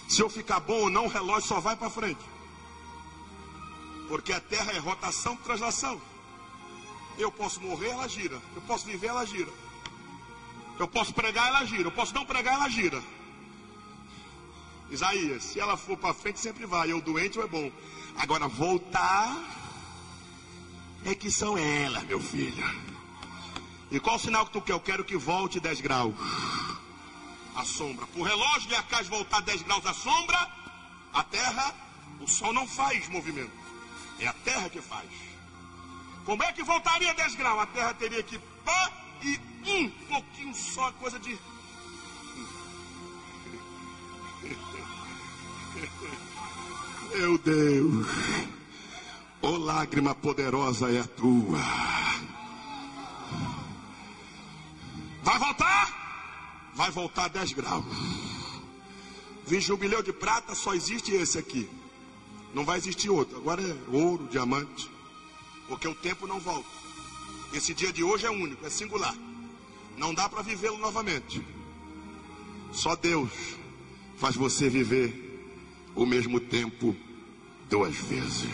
Se eu ficar bom ou não, o relógio só vai para frente. Porque a terra é rotação, translação. Eu posso morrer, ela gira. Eu posso viver, ela gira. Eu posso pregar, ela gira. Eu posso não pregar, ela gira. Isaías, se ela for para frente, sempre vai. Eu doente ou é bom. Agora, voltar é que são elas, meu filho. E qual o sinal que tu quer? Eu quero que volte 10 graus. A sombra. Para o relógio de Acais voltar 10 graus a sombra, a terra, o sol não faz movimento. É a terra que faz. Como é que voltaria 10 graus? A terra teria que pá e um pouquinho só, coisa de. Meu Deus, ô oh, lágrima poderosa é a tua. Vai voltar? Vai voltar 10 graus. Vi jubileu de prata, só existe esse aqui. Não vai existir outro. Agora é ouro, diamante. Porque o tempo não volta. Esse dia de hoje é único, é singular. Não dá para vivê-lo novamente. Só Deus faz você viver o mesmo tempo duas vezes.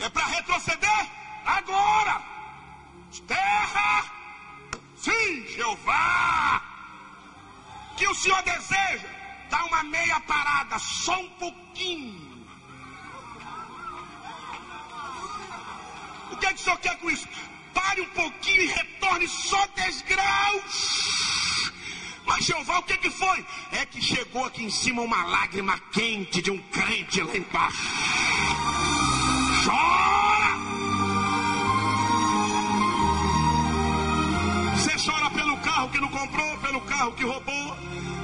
É para retroceder agora. Terra, sim, Jeová. Que o Senhor deseja dar uma meia parada, só um pouquinho. O que, é que o Senhor quer com isso? Pare um pouquinho e retorne só 10 graus. Mas Jeová, o que, que foi? É que chegou aqui em cima uma lágrima quente de um crente lá embaixo. Chora! Você chora pelo carro que não comprou, pelo carro que roubou.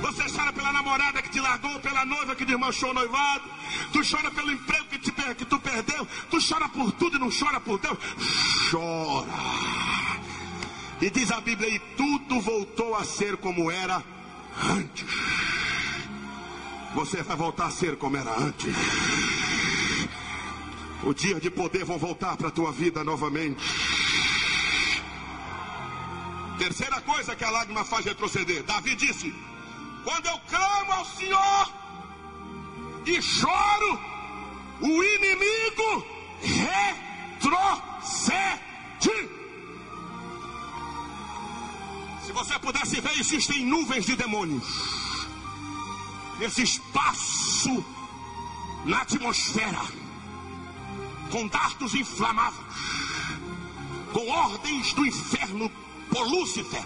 Você chora pela namorada que te largou, pela noiva que desmanchou o noivado. Tu chora pelo emprego que, te, que tu perdeu. Tu chora por tudo e não chora por Deus. Chora. E diz a Bíblia: e tudo voltou a ser como era antes. Você vai voltar a ser como era antes. O dia de poder vão voltar para a tua vida novamente. Terceira coisa que a lágrima faz retroceder. Davi disse: Quando eu clamo ao Senhor e choro, o inimigo retrocede. Você pudesse ver, existem nuvens de demônios. Nesse espaço, na atmosfera, com dardos inflamáveis, com ordens do inferno por Lúcifer.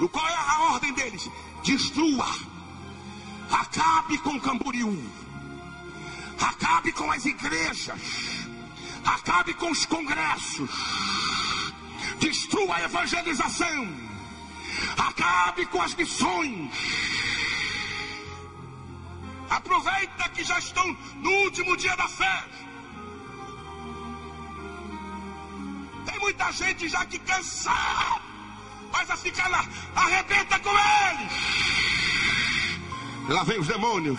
E qual é a ordem deles? Destrua, acabe com Camboriú, acabe com as igrejas, acabe com os congressos, destrua a evangelização Acabe com as missões. Aproveita que já estão no último dia da fé. Tem muita gente já que cansa, mas a ficar lá, arrebenta com eles. Lá vem os demônios.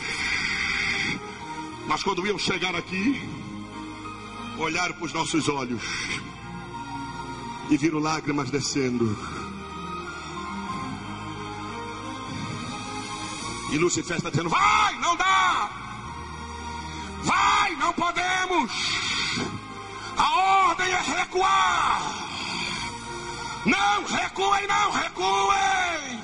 Mas quando iam chegar aqui, olharam para os nossos olhos e viram lágrimas descendo. E Lucifer está dizendo: vai, não dá. Vai, não podemos. A ordem é recuar. Não, recuem, não, recuem.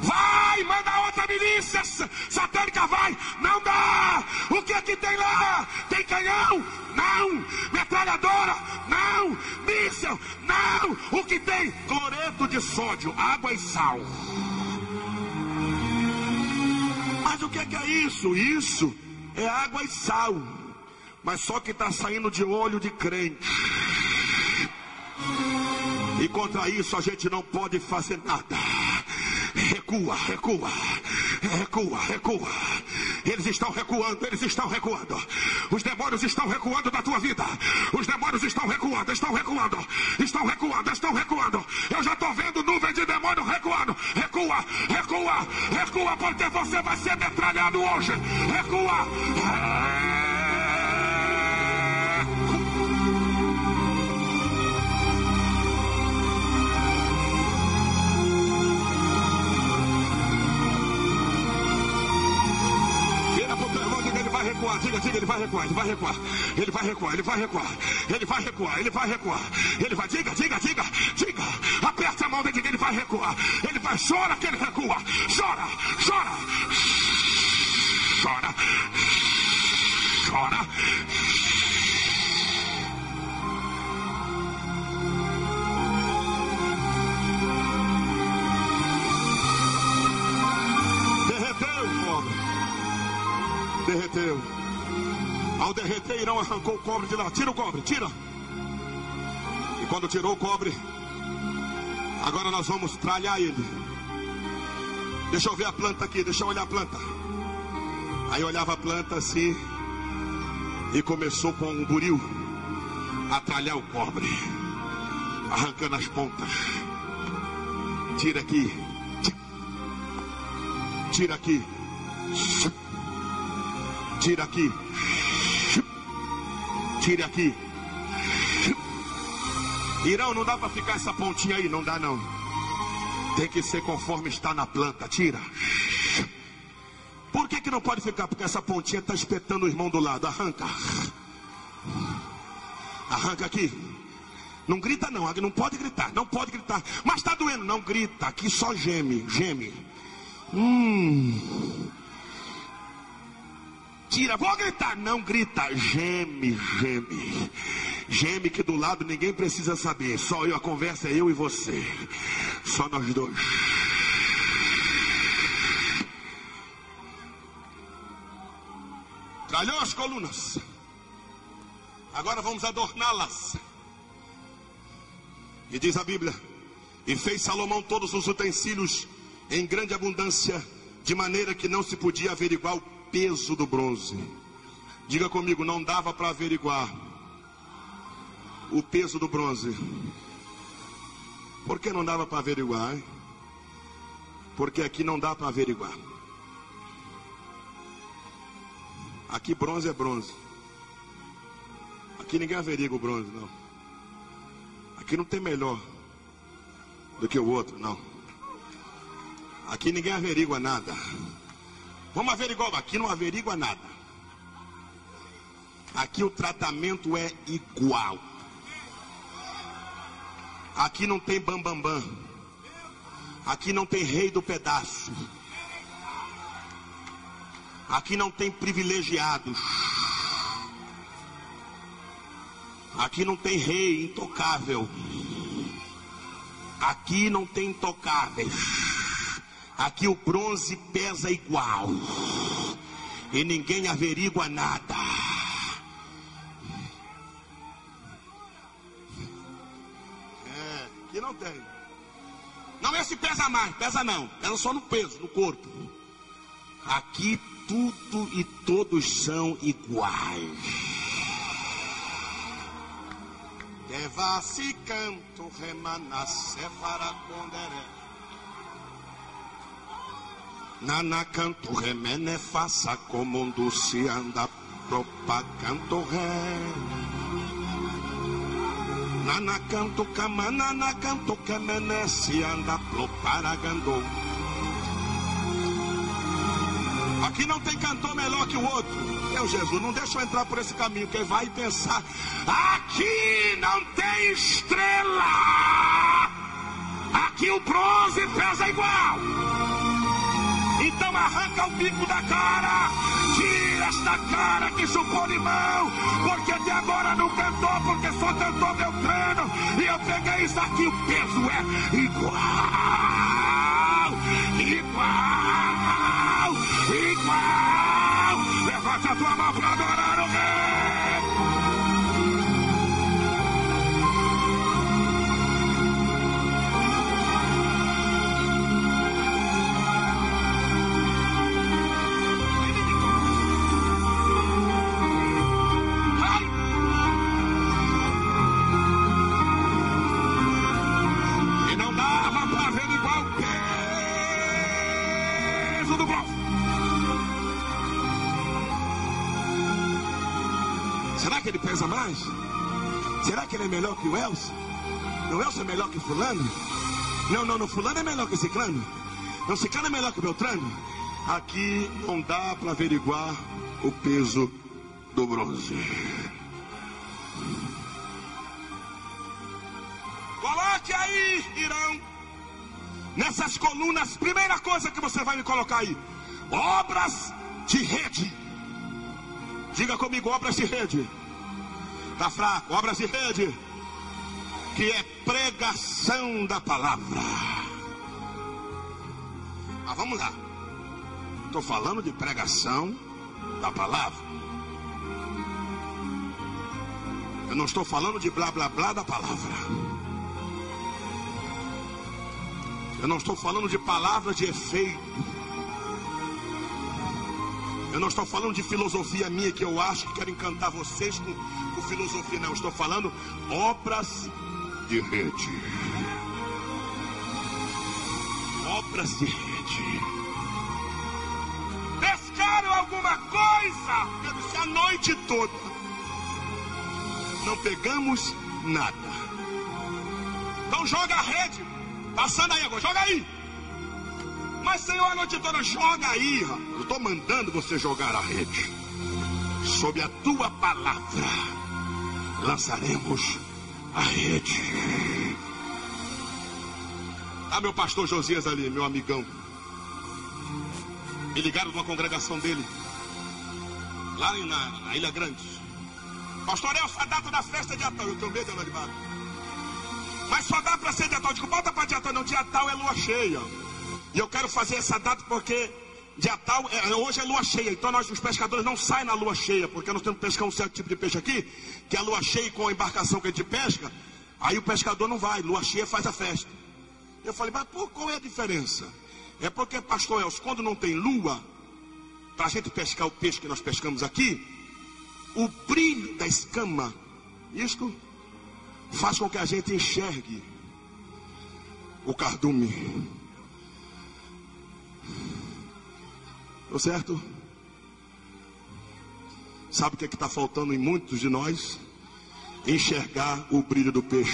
Vai, manda outra milícia satânica, vai. Não dá. O que é que tem lá? Tem canhão? Não. Metralhadora? Não. Míssel? Não. O que tem? Cloreto de sódio, água e sal. Mas o que é, que é isso? Isso é água e sal. Mas só que está saindo de olho de crente. E contra isso a gente não pode fazer nada. Recua, recua, recua, recua. Eles estão recuando, eles estão recuando. Os demônios estão recuando da tua vida. Os demônios estão recuando, estão recuando, estão recuando, estão recuando. Eu já estou vendo nuvem de demônio recuando. Recua, recua, recua, porque você vai ser metralhado hoje. Recua. Recuar, diga, diga, ele vai recuar, ele vai recuar, ele vai recuar, ele vai recuar, ele vai recuar, ele vai recuar, ele vai, diga, diga, diga, diga, aperta a mão dele, ele vai recuar, ele vai, chora que ele recua, chora, chora, chora, chora. derreteu. Ao derreter, Irão arrancou o cobre de lá. Tira o cobre, tira. E quando tirou o cobre, agora nós vamos tralhar ele. Deixa eu ver a planta aqui, deixa eu olhar a planta. Aí olhava a planta assim e começou com um buril a tralhar o cobre, arrancando as pontas. Tira aqui, tira aqui. Tira aqui. Tire aqui. Irão, não dá para ficar essa pontinha aí, não dá não. Tem que ser conforme está na planta. Tira. Por que, que não pode ficar? Porque essa pontinha está espetando o irmão do lado. Arranca. Arranca aqui. Não grita não, não pode gritar, não pode gritar. Mas está doendo, não grita. Aqui só geme, geme. Hum. Tira, vou gritar. Não grita, geme, geme. Geme que do lado ninguém precisa saber. Só eu, a conversa é eu e você. Só nós dois. Tralhou as colunas. Agora vamos adorná-las. E diz a Bíblia: E fez Salomão todos os utensílios em grande abundância, de maneira que não se podia averiguar o peso do bronze. Diga comigo, não dava para averiguar o peso do bronze. Por que não dava para averiguar? Hein? Porque aqui não dá para averiguar. Aqui bronze é bronze. Aqui ninguém averigua o bronze, não. Aqui não tem melhor do que o outro, não. Aqui ninguém averigua nada. Vamos averiguar. Aqui não averigua nada. Aqui o tratamento é igual. Aqui não tem bambambam. Bam, bam. Aqui não tem rei do pedaço. Aqui não tem privilegiados. Aqui não tem rei intocável. Aqui não tem intocáveis. Aqui o bronze pesa igual. E ninguém averigua nada. É, aqui não tem. Não, esse pesa mais, pesa não. Pesa só no peso, no corpo. Aqui tudo e todos são iguais. Devassi canto remanasse faracondere. Nana canto remene faça como se anda propagando ré. Nana canto cama, nana canto camene se anda propagando. Aqui não tem cantor melhor que o outro. Meu Jesus, não deixa eu entrar por esse caminho, que vai pensar. Aqui não tem estrela. Aqui o bronze pesa igual. Então arranca o bico da cara. Tira esta cara que chupou limão. Porque até agora não cantou, porque só cantou meu treino. E eu peguei isso aqui, o peso é igual. Igual. Igual. Levante a tua mão para adorar o rei. Ele é melhor que o Elcio? O Elcio é melhor que fulano? Não, não, não, fulano é melhor que ciclano. Não, ciclano é melhor que Beltrano. Aqui não dá para averiguar o peso do bronze. Coloque aí, Irão, nessas colunas, primeira coisa que você vai me colocar aí: obras de rede. Diga comigo, obras de rede. Tá fraco, obras de rede. Que é pregação da palavra. Mas vamos lá. Estou falando de pregação da palavra. Eu não estou falando de blá blá blá da palavra. Eu não estou falando de palavras de efeito. Eu não estou falando de filosofia minha que eu acho que quero encantar vocês com, com filosofia, não. Eu estou falando obras de rede. Obras de rede. Pescaram alguma coisa? A noite toda. Não pegamos nada. Então joga a rede. Passando aí agora, joga aí. Mas, Senhor, a noite toda joga aí. Eu estou mandando você jogar a rede. Sob a tua palavra, lançaremos a rede. Ah, meu pastor Josias ali, meu amigão. Me ligaram de uma congregação dele. Lá na, na Ilha Grande. Pastor, é a data da festa de Natal. Eu tenho medo lá Mas só dá para ser de Natal. Digo, bota para dia tal. Não, dia tal é lua cheia. E eu quero fazer essa data porque dia tal, é, hoje é lua cheia. Então nós, os pescadores, não saem na lua cheia, porque nós temos que pescar um certo tipo de peixe aqui, que é a lua cheia com a embarcação que a gente pesca. Aí o pescador não vai, lua cheia faz a festa. Eu falei, mas por, qual é a diferença? É porque, pastor Elcio, quando não tem lua, para a gente pescar o peixe que nós pescamos aqui, o brilho da escama, isso faz com que a gente enxergue o cardume. Tô certo? Sabe o que é está faltando em muitos de nós? Enxergar o brilho do peixe.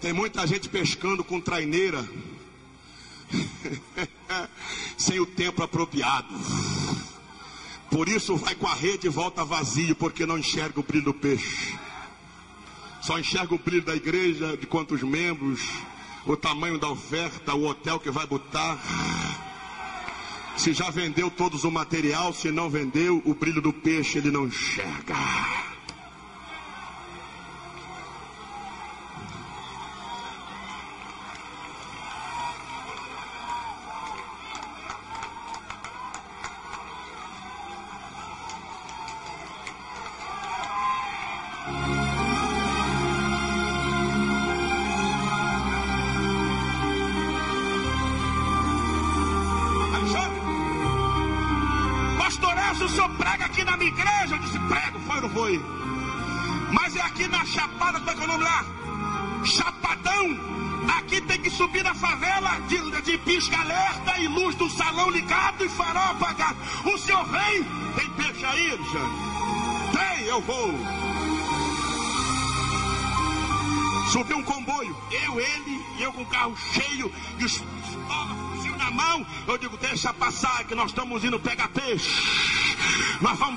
Tem muita gente pescando com traineira, (laughs) sem o tempo apropriado. Por isso vai com a rede e volta vazio, porque não enxerga o brilho do peixe. Só enxerga o brilho da igreja, de quantos membros, o tamanho da oferta, o hotel que vai botar. Se já vendeu todos o material, se não vendeu, o brilho do peixe ele não enxerga. Estamos indo pegar peixe. Nós vamos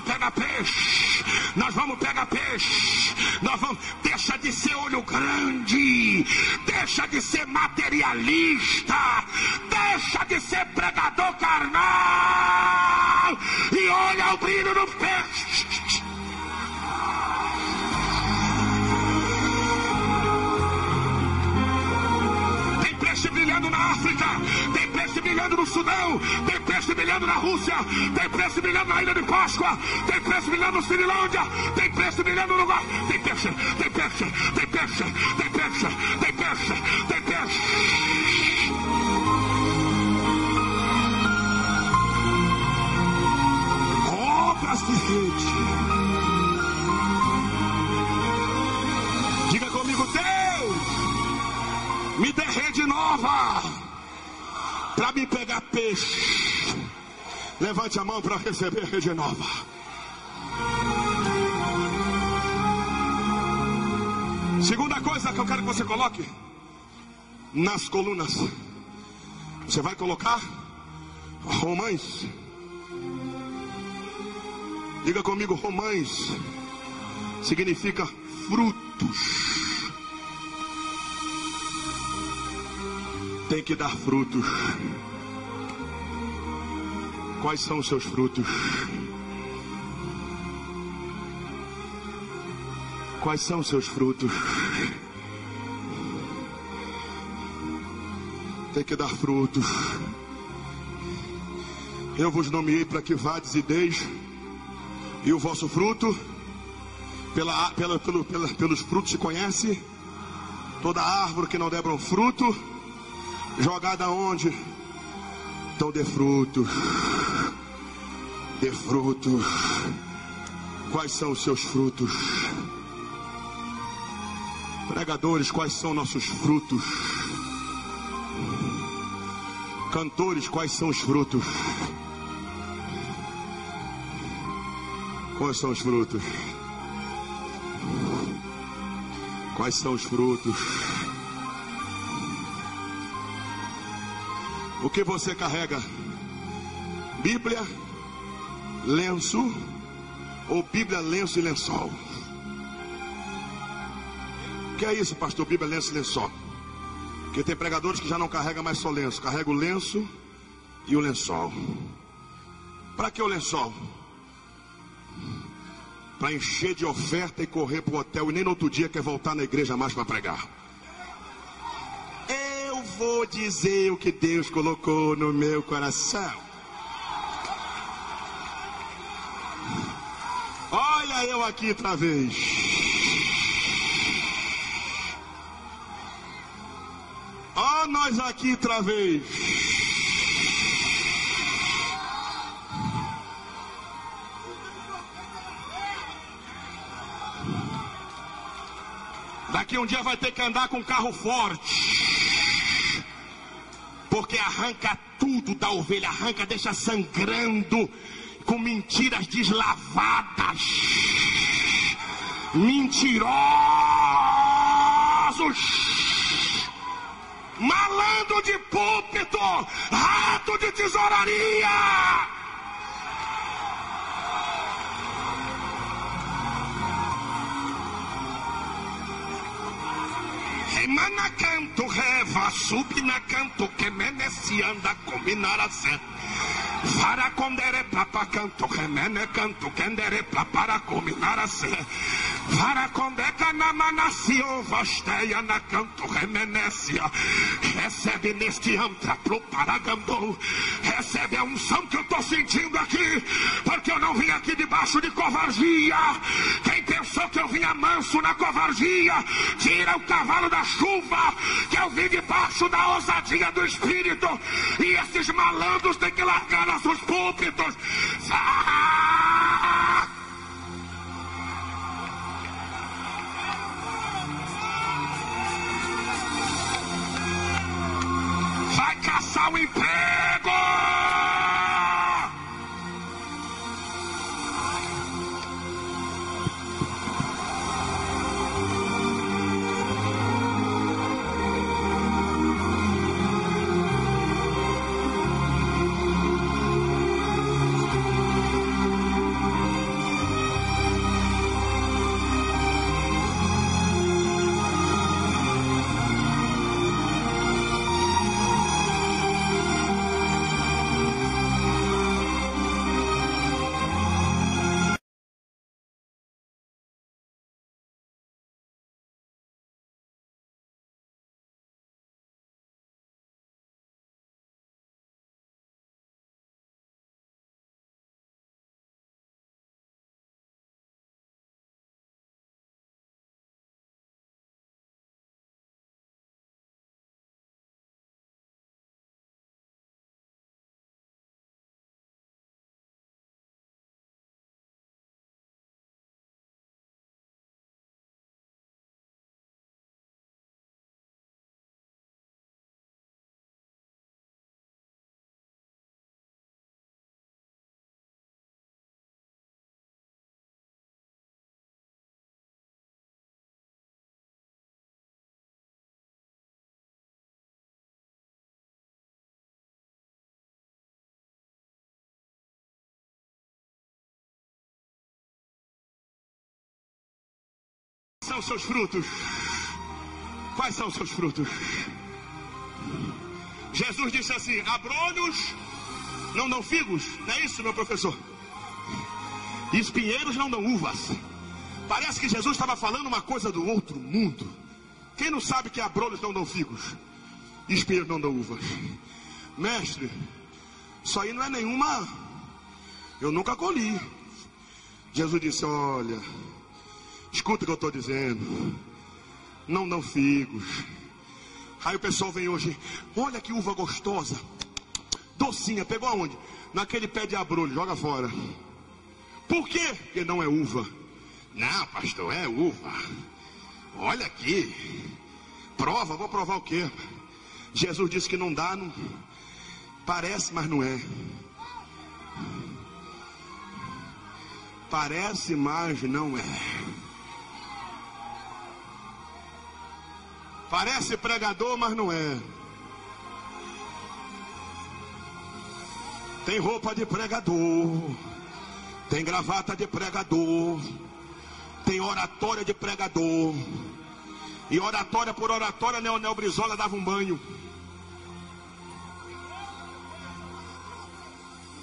peixe brilhando na Rússia, tem peixe brilhando na Ilha de Páscoa, tem peixe brilhando no Cirilândia, tem peixe brilhando no lugar, tem peixe, tem peixe, tem peixe, tem peixe, tem peixe, tem peixe. Obras de rede. Diga comigo, Deus, me dê rede nova para me pegar peixe. Levante a mão para receber rede nova. Segunda coisa que eu quero que você coloque nas colunas. Você vai colocar romães. Diga comigo, romães significa frutos. Tem que dar frutos. Quais são os seus frutos? Quais são os seus frutos? Tem que dar frutos. Eu vos nomeei para que vades e deis, e o vosso fruto, pela, pela, pelo, pela, pelos frutos se conhece. Toda árvore que não der um fruto, jogada onde? Então dê frutos. Dê frutos. Quais são os seus frutos? Pregadores, quais são nossos frutos? Cantores, quais são os frutos? Quais são os frutos? Quais são os frutos? O que você carrega? Bíblia, lenço ou Bíblia, lenço e lençol? que é isso, pastor? Bíblia, lenço e lençol. Porque tem pregadores que já não carregam mais só lenço, carrega o lenço e o lençol. Para que o lençol? Para encher de oferta e correr para o hotel e nem no outro dia quer voltar na igreja mais para pregar. Eu vou dizer o que Deus colocou no meu coração. Eu aqui outra vez. nós aqui outra vez. Daqui um dia vai ter que andar com carro forte. Porque arranca tudo da ovelha, arranca, deixa sangrando com mentiras deslavadas. Mentirosos malandro de púlpito, rato de tesouraria. Remana canto, reva, subna canto, que menece anda combinara certo. Faracondere papa canto, remene canto, kendere para combinara certo. Faracondeca na manacio, vasteia na canto remenécia. Recebe neste antra pro paragandou. Recebe a unção que eu tô sentindo aqui. Porque eu não vim aqui debaixo de covardia. Quem pensou que eu vinha manso na covardia, tira o cavalo da chuva. Que eu vim debaixo da ousadia do Espírito. E esses malandros têm que largar nossos púlpitos. Ah! Caçar o emprego. São os seus frutos? Quais são os seus frutos? Jesus disse assim: abrolhos não dão figos, não é isso, meu professor? Espinheiros não dão uvas. Parece que Jesus estava falando uma coisa do outro mundo. Quem não sabe que abrolhos não dão figos? Espinheiros não dão uvas. Mestre, isso aí não é nenhuma. Eu nunca colhi. Jesus disse: Olha, escuta o que eu estou dizendo. Não dão figos. Aí o pessoal vem hoje, olha que uva gostosa, docinha, pegou aonde? Naquele pé de abrolho, joga fora. Por quê? Porque não é uva. Não, pastor, é uva. Olha aqui. Prova, vou provar o quê? Jesus disse que não dá, não. Parece, mas não é. Parece, mas não é. Parece pregador, mas não é. Tem roupa de pregador. Tem gravata de pregador. Tem oratória de pregador. E oratória por oratória, Neonel Brizola dava um banho.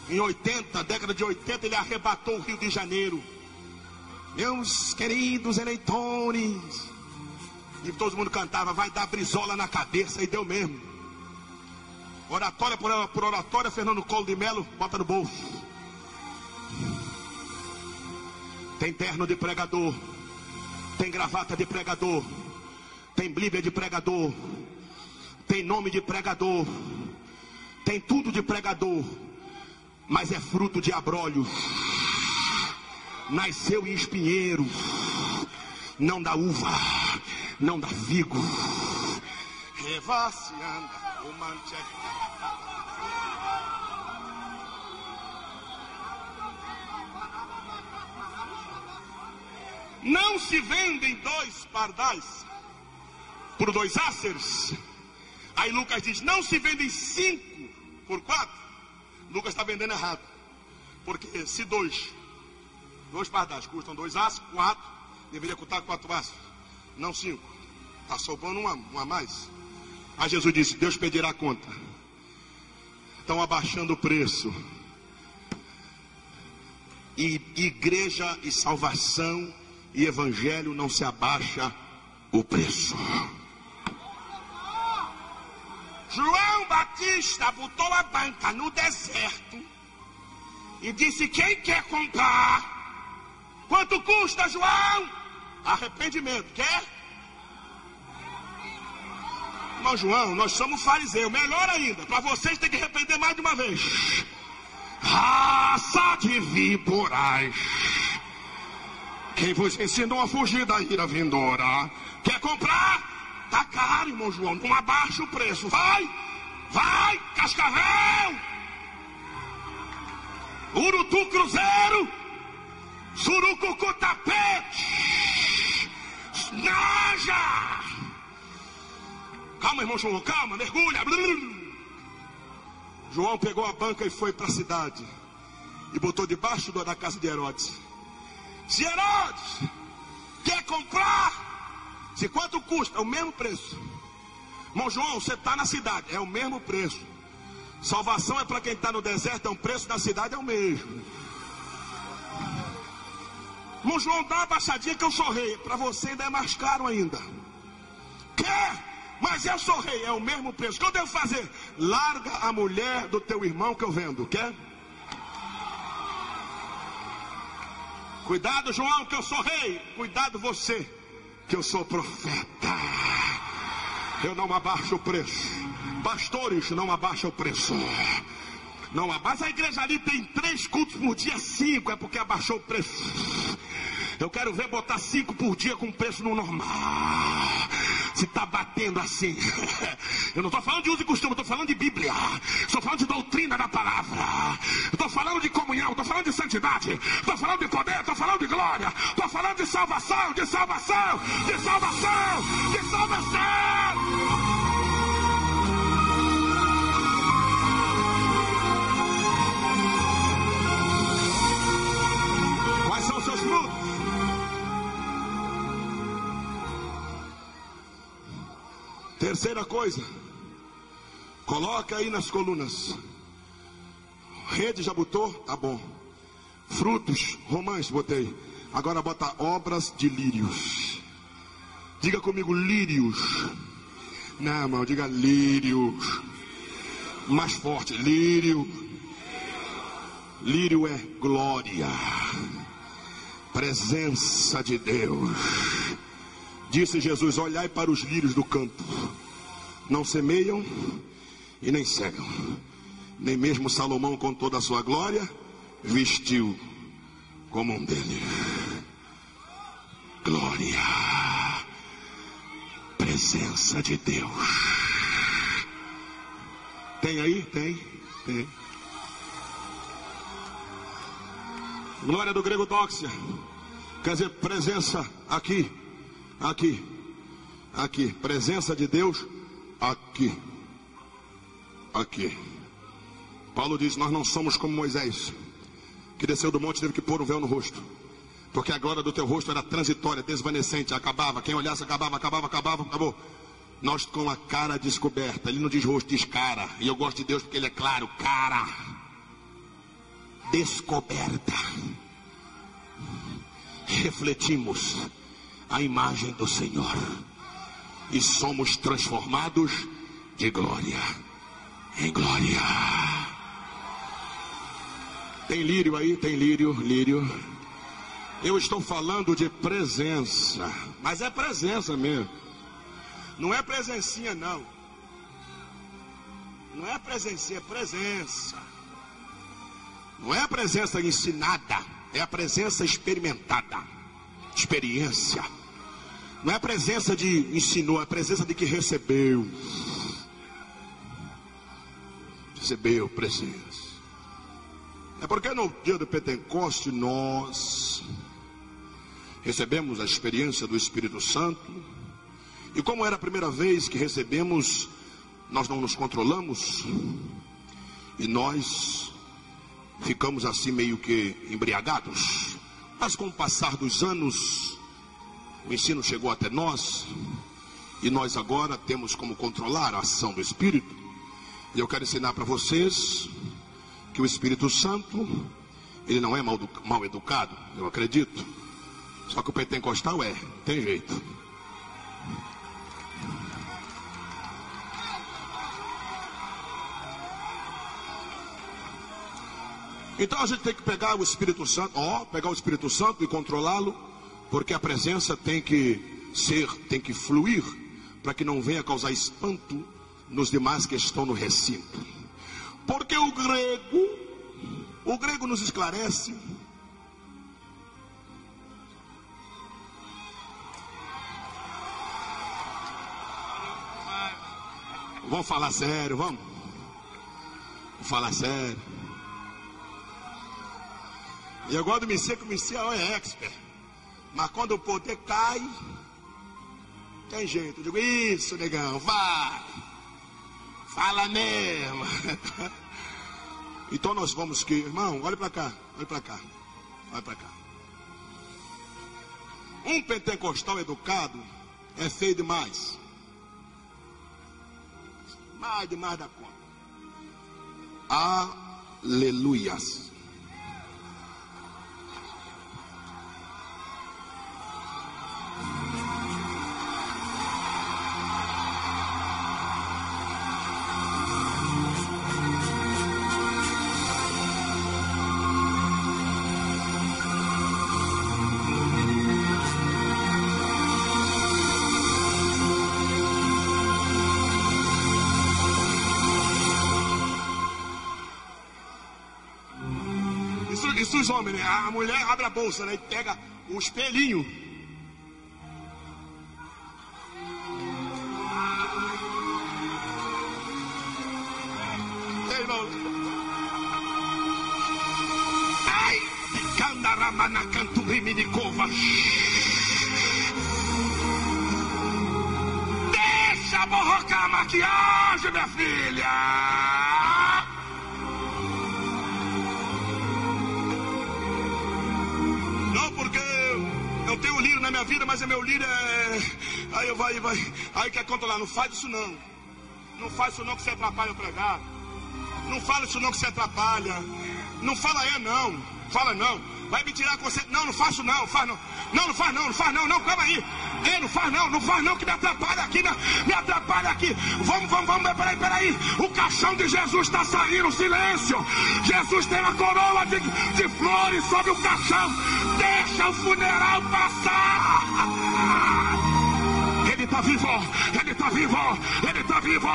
Em 80, década de 80, ele arrebatou o Rio de Janeiro. Meus queridos eleitores. E todo mundo cantava, vai dar brisola na cabeça. E deu mesmo. Oratória por oratória, Fernando Colo de Melo, bota no bolso. Tem terno de pregador. Tem gravata de pregador. Tem bíblia de pregador. Tem nome de pregador. Tem tudo de pregador. Mas é fruto de abrolho. Nasceu em espinheiro. Não dá uva não dá vigo. Não se vendem dois pardais por dois áceres. Aí Lucas diz: não se vendem cinco por quatro. Lucas está vendendo errado. Porque se dois, dois pardais custam dois aços, quatro, deveria custar quatro aços não cinco. Está sobrando uma, uma mais. Aí Jesus disse: Deus pedirá conta. Estão abaixando o preço. E igreja e salvação e evangelho não se abaixa o preço. João Batista botou a banca no deserto e disse: Quem quer comprar? Quanto custa, João? Arrependimento. Quer? Irmão João, nós somos fariseus. Melhor ainda, para vocês tem que arrepender mais de uma vez. Raça de víboras. Quem vos ensinou a fugir da ira vindoura? Quer comprar? Tá caro, irmão João. Não abaixa o preço. Vai! Vai! Cascavel! Urutu Cruzeiro! Surucucu Tapete! Naja! Calma, irmão João, calma, mergulha. João pegou a banca e foi para a cidade. E botou debaixo da casa de Herodes. Se Herodes quer comprar, se quanto custa? É o mesmo preço. Irmão João, você está na cidade, é o mesmo preço. Salvação é para quem está no deserto, é um preço da cidade, é o mesmo. Irmão João, dá uma baixadinha que eu sou rei. Para você ainda é mais caro ainda. Quer? Mas eu sou rei, é o mesmo preço. O que eu devo fazer? Larga a mulher do teu irmão que eu vendo. Quer? Cuidado, João, que eu sou rei. Cuidado você, que eu sou profeta. Eu não abaixo o preço. Pastores, não abaixam o preço. Não abaixa. A igreja ali tem três cultos por dia, cinco. É porque abaixou o preço. Eu quero ver botar cinco por dia com preço no normal. Se está batendo assim. (laughs) Eu não estou falando de uso e costume, estou falando de Bíblia. Estou falando de doutrina da palavra. Estou falando de comunhão, estou falando de santidade. Estou falando de poder, estou falando de glória. Estou falando de salvação, de salvação, de salvação, de salvação. Terceira coisa, coloca aí nas colunas. Rede já botou? Tá bom. Frutos, romãs, botei. Agora bota obras de lírios. Diga comigo, lírios. Não, irmão, diga lírios. Mais forte, lírio. Lírio é glória. Presença de Deus. Disse Jesus: Olhai para os lírios do campo. Não semeiam e nem cegam. Nem mesmo Salomão, com toda a sua glória, vestiu como um deles. Glória. Presença de Deus. Tem aí? Tem? Tem. Glória do grego doxia. Quer dizer, presença aqui. Aqui. Aqui. Presença de Deus aqui. Aqui. Paulo diz: Nós não somos como Moisés, que desceu do monte teve que pôr um véu no rosto. Porque a glória do teu rosto era transitória, desvanecente, acabava. Quem olhasse, acabava, acabava, acabava, acabou. Nós com a cara descoberta. Ele não diz rosto, diz cara. E eu gosto de Deus porque ele é claro, cara. Descoberta. Refletimos a imagem do Senhor. E somos transformados de glória em glória. Tem lírio aí? Tem lírio, lírio. Eu estou falando de presença, mas é presença mesmo. Não é presencinha, não. Não é presencinha, é presença. Não é a presença ensinada, é a presença experimentada. Experiência. Não é a presença de ensinou, é a presença de que recebeu. Recebeu presença. É porque no dia do Pentecoste nós recebemos a experiência do Espírito Santo. E como era a primeira vez que recebemos, nós não nos controlamos. E nós ficamos assim meio que embriagados. Mas com o passar dos anos, o ensino chegou até nós. E nós agora temos como controlar a ação do Espírito. E eu quero ensinar para vocês que o Espírito Santo, ele não é mal, mal educado, eu acredito. Só que o pentecostal é, tem jeito. Então a gente tem que pegar o Espírito Santo, ó, pegar o Espírito Santo e controlá-lo, porque a presença tem que ser, tem que fluir, para que não venha causar espanto nos demais que estão no recinto. Porque o grego, o grego nos esclarece. Vamos falar sério, vamos? Vamos falar sério. E eu gosto do Messias, que o Messias é expert. Mas quando o poder cai, tem jeito. Eu digo, isso, negão, vai. Fala mesmo. (laughs) Então nós vamos que, irmão, olhe para cá, olhe para cá, olhe para cá. Um pentecostal educado é feio demais. Mais demais da conta. Aleluias. Os homens, né? A mulher abre a bolsa, né? E pega um espelhinho. Fala isso não que você atrapalha. Não fala é não. Fala não. Vai me tirar com você. Não, não faço não, faz não. Não, não faz não, não faz não, não, calma aí. Ei, não faz não, não faz não, que me atrapalha aqui, me, me atrapalha aqui. Vamos, vamos, vamos, peraí, peraí. O caixão de Jesus está saindo, silêncio. Jesus tem uma coroa de, de flores sobre o caixão. Deixa o funeral passar. Ele está vivo, ele está vivo, ele está vivo,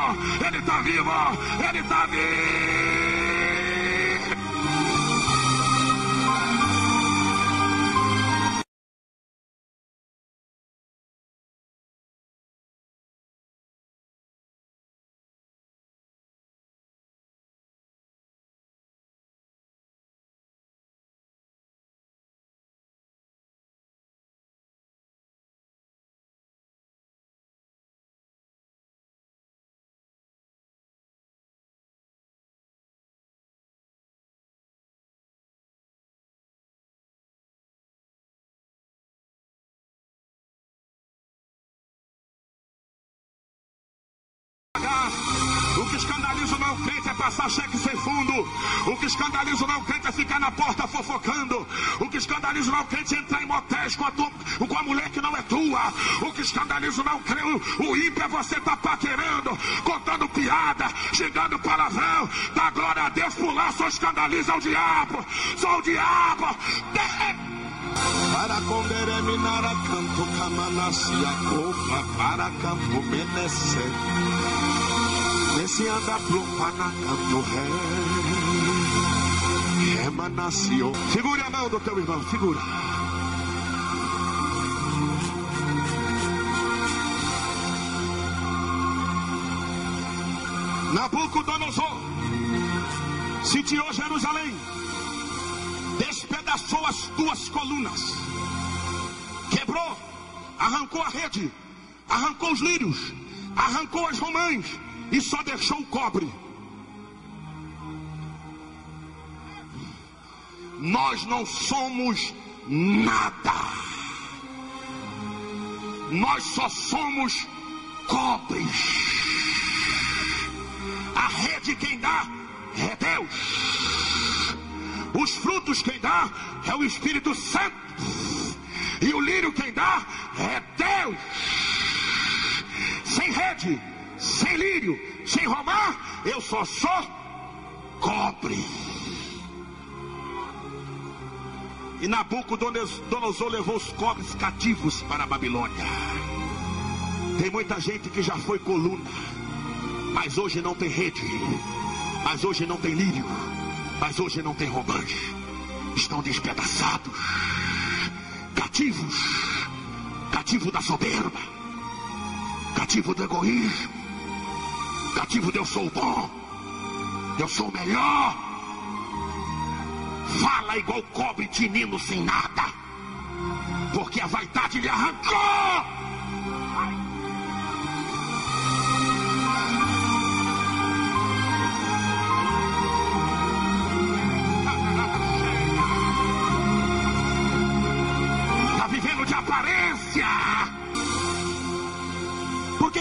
ele está vivo, ele está vivo. Escandaliza o não crente é passar cheque sem fundo. O que escandaliza o não crente é ficar na porta fofocando. O que escandaliza o não crente é entrar em motéis com a, tua, com a mulher que não é tua. O que escandaliza não crente, o ímpio é você estar tá paquerando, contando piada, xingando palavrão. Dá glória a Deus por lá, só escandaliza o diabo. Só o diabo. Para comer eminar a canto camanacia copa para campo menecer. Nesse anda pro Panacanto ré. Emanação. Segure a mão do teu irmão, segura. Nabucodonosor sitiou Jerusalém, despedaçou as duas colunas, quebrou, arrancou a rede, arrancou os lírios, arrancou as romãs, e só deixou o cobre. Nós não somos nada. Nós só somos cobres. A rede quem dá é Deus. Os frutos quem dá é o Espírito Santo. E o lírio quem dá é Deus. Sem rede sem lírio, sem romar, eu só sou cobre. E Nabucodonosor levou os cobres cativos para a Babilônia. Tem muita gente que já foi coluna, mas hoje não tem rede, mas hoje não tem lírio, mas hoje não tem romance. Estão despedaçados, cativos, cativo da soberba, cativo do egoísmo, Cativo de eu sou bom, eu sou melhor. Fala igual cobre tinindo sem nada, porque a vaidade lhe arrancou.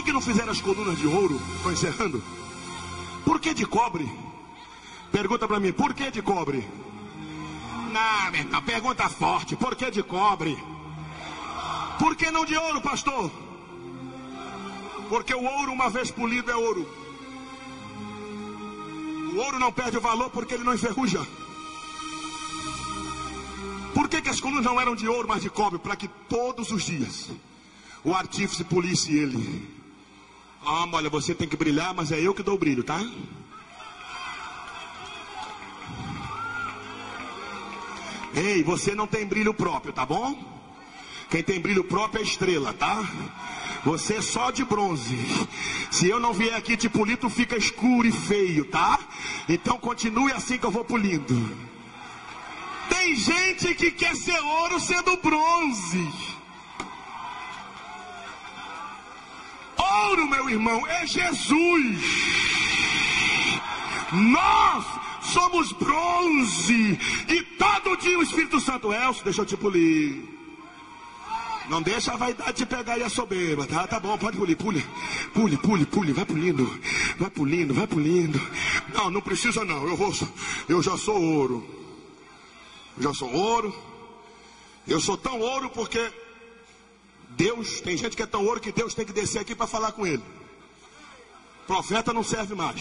Que, que não fizeram as colunas de ouro? Estou encerrando. Por que de cobre? Pergunta para mim, por que de cobre? Não, meu irmão, pergunta forte. Por que de cobre? Por que não de ouro, pastor? Porque o ouro, uma vez polido, é ouro. O ouro não perde o valor porque ele não enferruja. Por que, que as colunas não eram de ouro, mas de cobre? Para que todos os dias o artífice polisse ele. Ah, olha, você tem que brilhar, mas é eu que dou o brilho, tá? Ei, você não tem brilho próprio, tá bom? Quem tem brilho próprio é estrela, tá? Você é só de bronze. Se eu não vier aqui te polir, tu fica escuro e feio, tá? Então continue assim que eu vou polindo. Tem gente que quer ser ouro sendo bronze. Ouro, meu irmão, é Jesus. Nós somos bronze. E todo dia o Espírito Santo, Elcio, deixa eu te polir. Não deixa a vaidade te pegar e a soberba, tá? Tá bom, pode pulir, pule. Pule, pule, pule, vai pulindo. Vai pulindo, vai pulindo. Não, não precisa não. Eu vou. Eu já sou ouro. Eu já sou ouro. Eu sou tão ouro porque Deus, tem gente que é tão ouro que Deus tem que descer aqui para falar com ele. Profeta não serve mais.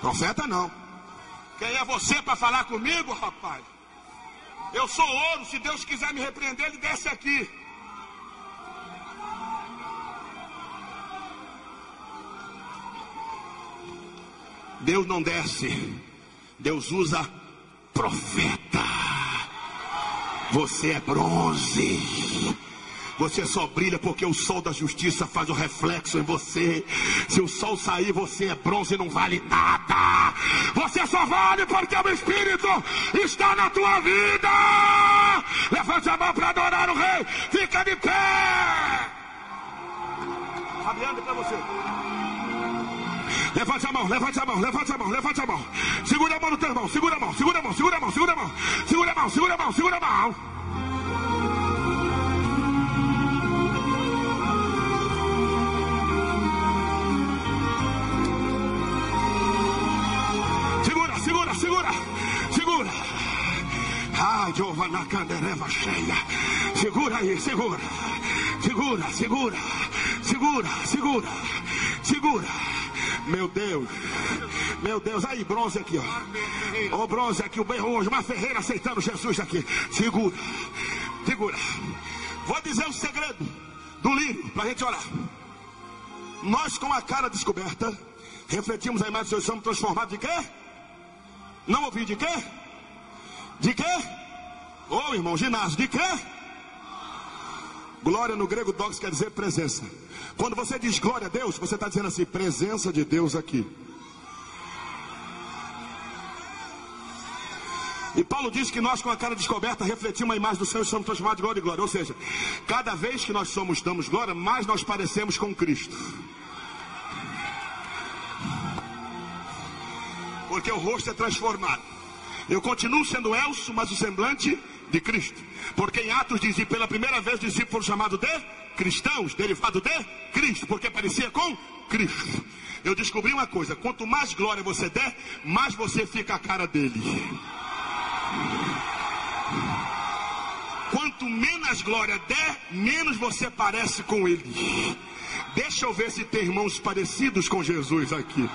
Profeta não. Quem é você para falar comigo, rapaz? Eu sou ouro. Se Deus quiser me repreender, ele desce aqui. Deus não desce. Deus usa profeta. Você é bronze. Você só brilha porque o sol da justiça faz o reflexo em você. Se o sol sair, você é bronze e não vale nada. Você só vale porque o Espírito está na tua vida. Levante a mão para adorar o Rei. Fica de pé. Fabiano, para você. Levante a mão, levante a mão, levante a mão, levante a mão. Segura a mão no teu irmão, segura a mão, segura a mão, segura a mão, segura a mão, segura a mão, segura a mão, segura a mão. segura, segura. Ah, Giovana Candereva cheia. Segura aí, segura. Segura, segura. Segura, segura. Segura. Meu Deus. Meu Deus. Aí, bronze aqui, ó. O bronze aqui, o bem hoje. Uma ferreira aceitando Jesus aqui. Segura. Segura. Vou dizer o segredo do lírio para a gente orar. Nós, com a cara descoberta, refletimos a imagem de Deus, somos transformados de quê? Não ouvi de quê? De quê? Ô oh, irmão, ginásio, de quê? Glória no grego dox quer dizer presença. Quando você diz glória a Deus, você está dizendo assim, presença de Deus aqui. E Paulo diz que nós, com a cara descoberta, refletimos a imagem do Senhor e somos transformados de glória em glória. Ou seja, cada vez que nós somos, damos glória, mais nós parecemos com Cristo. porque o rosto é transformado. Eu continuo sendo Elso, mas o semblante de Cristo. Porque em Atos diz, e pela primeira vez discípulo chamado de cristãos, derivado de Cristo, porque parecia com Cristo. Eu descobri uma coisa: quanto mais glória você der, mais você fica a cara dele. Quanto menos glória der, menos você parece com ele. Deixa eu ver se tem irmãos parecidos com Jesus aqui.